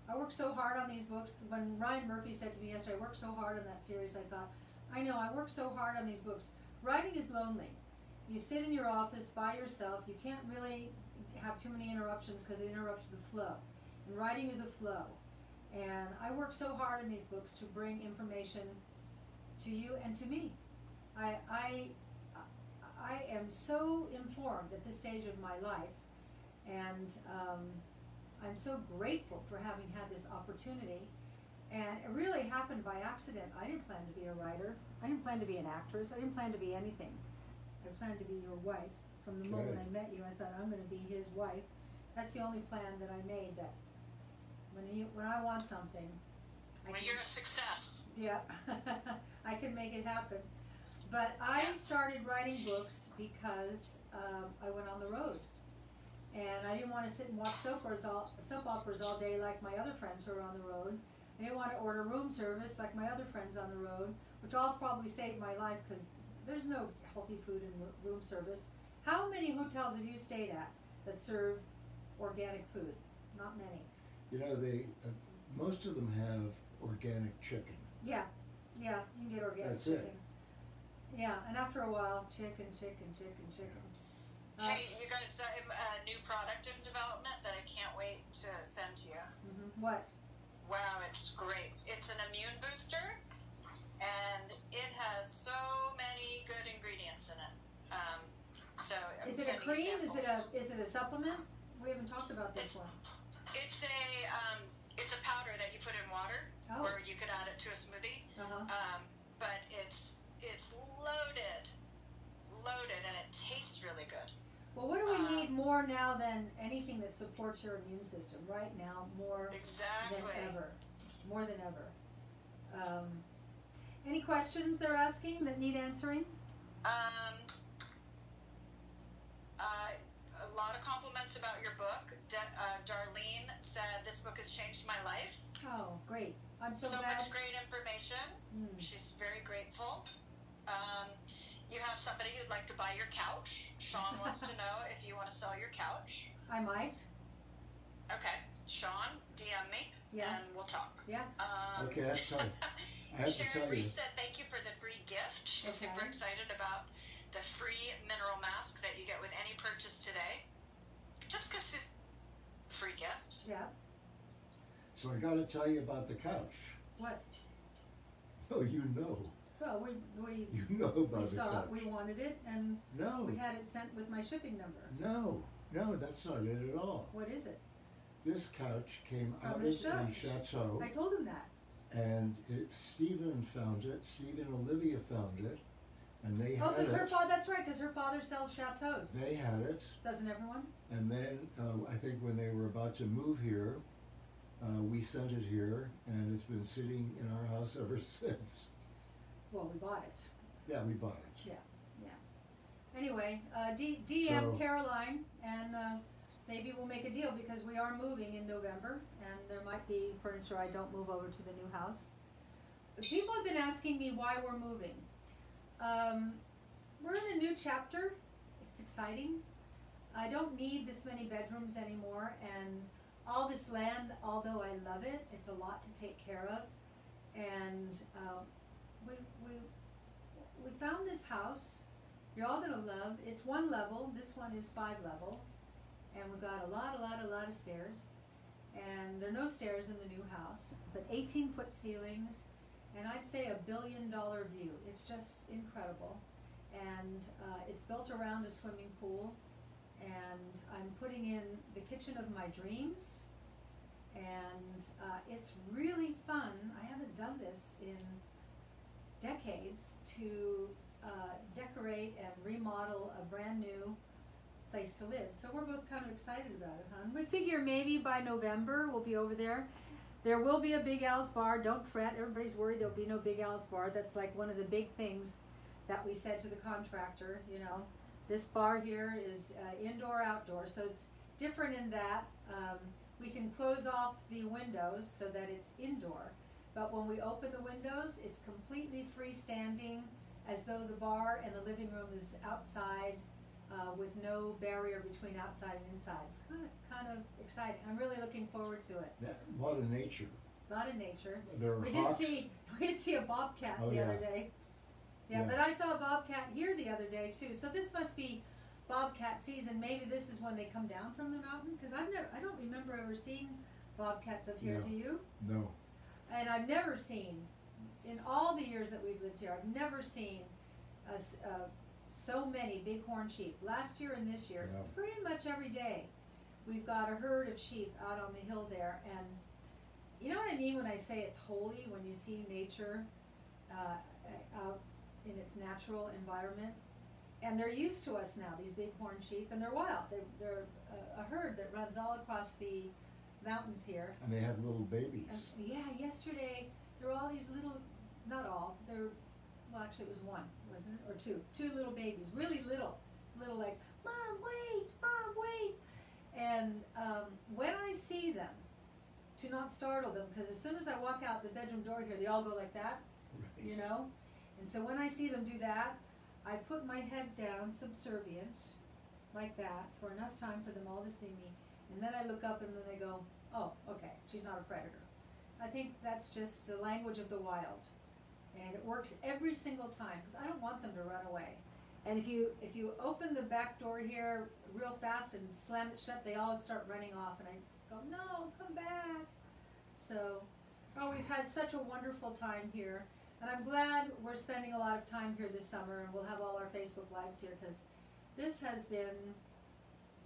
I worked so hard on these books. When Ryan Murphy said to me yesterday, "I worked so hard on that series," I thought, "I know. I worked so hard on these books. Writing is lonely. You sit in your office by yourself. You can't really have too many interruptions because it interrupts the flow. And writing is a flow. And I worked so hard in these books to bring information to you and to me. I, I, I am so informed at this stage of my life, and um, I'm so grateful for having had this opportunity. And it really happened by accident. I didn't plan to be a writer. I didn't plan to be an actress. I didn't plan to be anything. I planned to be your wife. From the moment I met you, I thought I'm going to be his wife. That's the only plan that I made. That when you when I want something, I when can- you're a success. yeah, I can make it happen. But I started writing books because um, I went on the road, and I didn't want to sit and watch soap operas all soap operas all day like my other friends who are on the road. I didn't want to order room service like my other friends on the road, which all probably saved my life because there's no healthy food in room service. How many hotels have you stayed at that serve organic food? Not many. You know, they, uh, most of them have organic chicken. Yeah, yeah, you can get organic That's it. Yeah, and after a while, chicken, chicken, chicken, chicken. Uh, hey, you guys, uh, a new product in development that I can't wait to send to you. mhm. What? Wow, it's great. It's an immune booster, and it has so many good ingredients in it. Um, so I'm Is it a cream? Is it samples. a is it a supplement? We haven't talked about this It's- one. It's a um, it's a powder that you put in water, Oh. or you could add it to a smoothie. Uh huh. Um, but it's it's loaded, loaded, and it tastes really good. Well, what do we um, need more now than anything that supports your immune system? Right now, more Exactly. than ever. More than ever. Um, any questions they're asking that need answering? Um, uh, a lot of compliments about your book. De- uh, Darlene said this book has changed my life. Oh, great! I'm so, So, glad. much great information. Mm. She's very grateful. Um, you have somebody who'd like to buy your couch. Sean wants to know if you want to sell your couch. I might. Okay, Sean, DM me Yeah. and we'll talk. Yeah. Um, Okay, I have to tell you, I have to Sharon tell. Reese said thank you for the free gift. She's Okay. super excited about the free mineral mask that you get with any purchase today. Just because it's a free gift. Yeah. So I gotta tell you about the couch. What? Oh, you know, Well, we we you know about we the saw it. We wanted it, and No, we had it sent with my shipping number. no, no, that's not it at all. What is it? This couch came From out the of a chateau, I told him that. and it, Stephen found it. Stephen and Olivia found it, and they Oh, had because her it. father. That's right. Because her father sells chateaus. They had it, Doesn't everyone? and then uh, I think when they were about to move here, uh, we sent it here, and it's been sitting in our house ever since. Well, we bought it. Yeah, we bought it. Yeah, yeah. Anyway, uh, D- DM So- Caroline, and uh, maybe we'll make a deal because we are moving in November, and there might be furniture I don't move over to the new house. People have been asking me why we're moving. Um, we're in a new chapter. It's exciting. I don't need this many bedrooms anymore, and all this land, although I love it, it's a lot to take care of. And uh, we, we, we found this house you're all gonna love. It's one level. This one is five levels, and we've got a lot, a lot, a lot of stairs. And there are no stairs in the new house, but 18 foot ceilings, and I'd say a billion dollar view. It's just incredible, and uh, it's built around a swimming pool. And I'm putting in the kitchen of my dreams, and uh, it's really fun. I haven't done this in decades to uh, decorate and remodel a brand new place to live. So we're both kind of excited about it, huh? We figure maybe by November we'll be over there. There will be a Big Al's bar. Don't fret. Everybody's worried there'll be no Big Al's bar. That's like one of the big things that we said to the contractor. You know, This bar here is uh, indoor outdoor, so it's different in that um, we can close off the windows so that it's indoor. But when we open the windows, it's completely freestanding, as though the bar and the living room is outside, uh, with no barrier between outside and inside. It's kind of kind of exciting. I'm really looking forward to it. That, a lot of nature. A lot of nature. There We hawks. did see we did see a bobcat Oh, the other day. Yeah, Yeah. but I saw a bobcat here the other day too. So this must be bobcat season. Maybe this is when they come down from the mountain because I've never I don't remember ever seeing bobcats up here. No. Do you? No. And I've never seen in all the years that we've lived here. I've never seen us uh, so many bighorn sheep. Last year and this year, Yeah. pretty much every day, we've got a herd of sheep out on the hill there and. You know what I mean when I say it's holy when you see nature uh, out in its natural environment? And they're used to us now, these bighorn sheep, and they're wild. They're, they're a, a herd that runs all across the mountains here. And they have little babies. yeah, yesterday there were all these little, not all, there, well, actually it was one, wasn't it, or two, two little babies, really little, little like, mom, wait, mom, wait, and um, when I see them, to not startle them, because as soon as I walk out the bedroom door here, they all go like that, you know, and so when I see them do that, I put my head down, subservient, like that, for enough time for them all to see me, and then I look up and then they go, oh, okay, she's not a predator. I think that's just the language of the wild, and it works every single time because I don't want them to run away. And if you if you open the back door here real fast and slam it shut, they all start running off, and I go, no, come back. So, oh, we've had such a wonderful time here, and I'm glad we're spending a lot of time here this summer, and we'll have all our Facebook lives here because this has been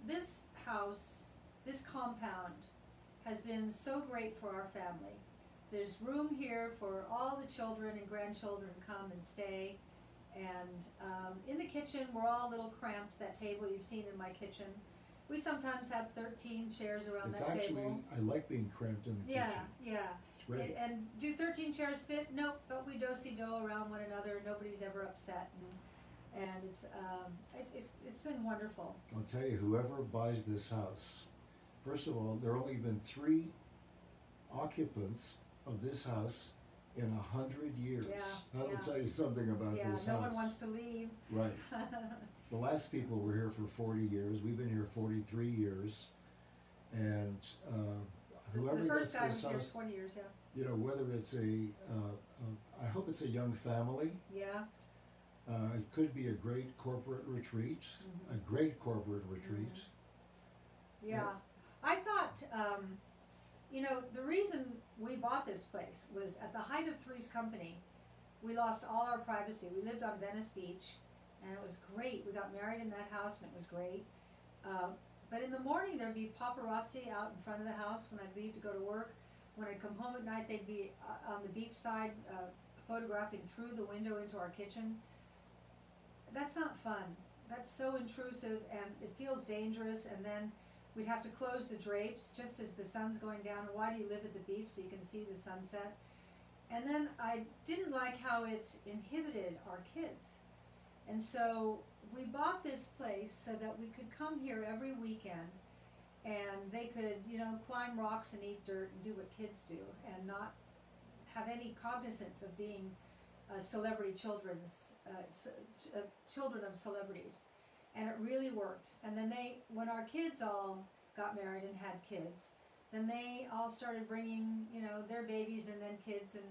this house, this compound has been so great for our family. There's room here for all the children and grandchildren to come and stay. And um, in the kitchen, we're all a little cramped. That table you've seen in my kitchen. We sometimes have 13 chairs around It's that actually, table. I like being cramped in the Yeah, kitchen. yeah. It's great. And, do 13 chairs fit? Nope, but we do-si-do around one another. Nobody's ever upset. And, and it's, um, it, it's, it's been wonderful. I'll tell you, whoever buys this house, first of all, there have only been three occupants of this house in a hundred years. Yeah, That'll yeah. tell you something about yeah, this no house. one wants to leave. Right. The last people were here for forty years. We've been here forty-three years. And, uh, whoever the first guy this was here house, 20 years, yeah. you know, whether it's a, uh, uh, I hope it's a young family. Yeah. Uh, it could be a great corporate retreat, Mhm. a great corporate retreat. Yeah, I thought, um, you know, the reason we bought this place was at the height of Three's Company. We lost all our privacy. We lived on Venice Beach, and it was great. We got married in that house, and it was great. Um, but in the morning, there'd be paparazzi out in front of the house when I'd leave to go to work. When I'd come home at night, they'd be uh, on the beach side uh, photographing through the window into our kitchen. That's not fun. That's so intrusive, and it feels dangerous. And then We'd have to close the drapes just as the sun's going down. Why do you live at the beach so you can see the sunset? And then I didn't like how it inhibited our kids. And so we bought this place so that we could come here every weekend and they could, you know, climb rocks and eat dirt and do what kids do and not have any cognizance of being uh, celebrity children's uh, uh, children of celebrities and it really worked. And then they, when our kids all got married and had kids, then they all started bringing, you know, their babies and then kids, and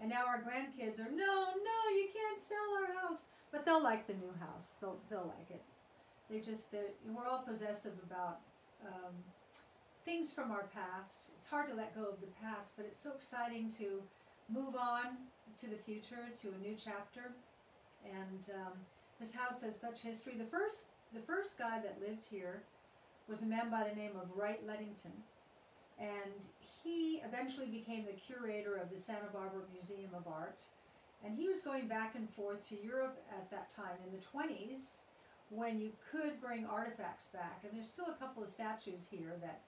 and now our grandkids are no, no, you can't sell our house, but they'll like the new house. They'll they'll like it. They just we're all possessive about um, things from our past. It's hard to let go of the past, but it's so exciting to move on to the future, to a new chapter, and. Um, this house has such history. The first, the first guy that lived here was a man by the name of Wright Ludington, and he eventually became the curator of the Santa Barbara Museum of Art. And he was going back and forth to Europe at that time in the 20s when you could bring artifacts back. And there's still a couple of statues here that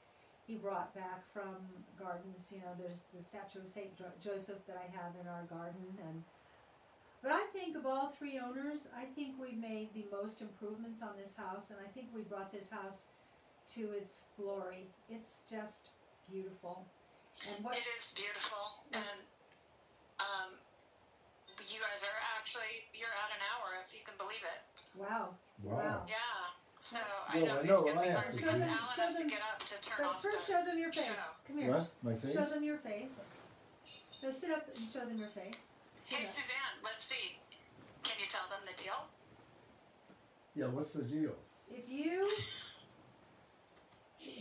he brought back from gardens. You know, there's the statue of St. Joseph that I have in our garden, and But I think of all three owners, I think we made the most improvements on this house, and I think we brought this house to its glory. It's just beautiful. And what It is beautiful, and um, you guys are actually you're at an hour if you can believe it. wow. Wow. Yeah. So I know I it's gonna what be hard have to because. Alan Show has to them- get up to turn But off first the. show them your face. show. Come here. What? My face? Show them your face. No, sit up and show them your face. Sit Hey up. Suzanne, let's see. Can you tell them the deal? Yeah, what's the deal? If you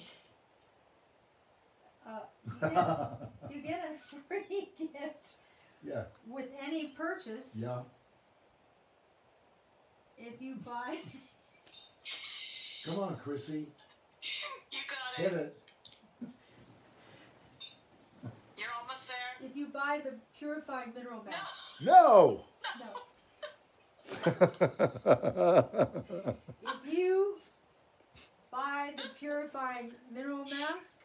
uh, you, get, you get a free gift yeah, with any purchase yeah. if you buy Come on, Chrissy. You got it. Hit it. it. You're almost there. if you buy the purified mineral mask. No! No. If you buy the purifying mineral mask,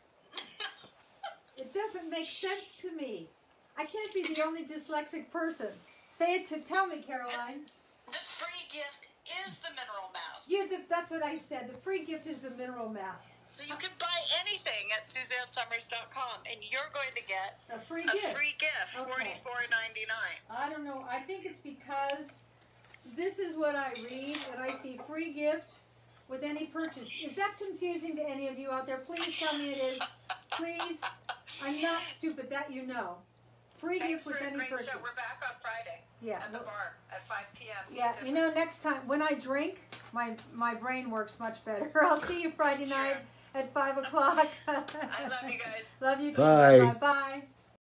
it doesn't make sense to me. I can't be the only dyslexic person. Say it to tell me, Caroline. Gift is the mineral mask. Yeah, the, that's what I said. The free gift is the mineral mask. So you can buy anything at SuzanneSomers.com, and you're going to get A free a gift. free gift, Okay. forty-four ninety-nine. I don't know. I think it's because this is what I read, and I see free gift with any purchase. Is that confusing to any of you out there? Please tell me it is. Please. I'm not stupid. That you know. Free Thanks gift with any purchase. show. We're back on Friday Yeah. at the bar at 5 p.m. Yeah, Pacific. you know, next time when I drink, my my brain works much better. I'll see you Friday night at five o'clock. I love you guys. Love you too. Bye. Bye.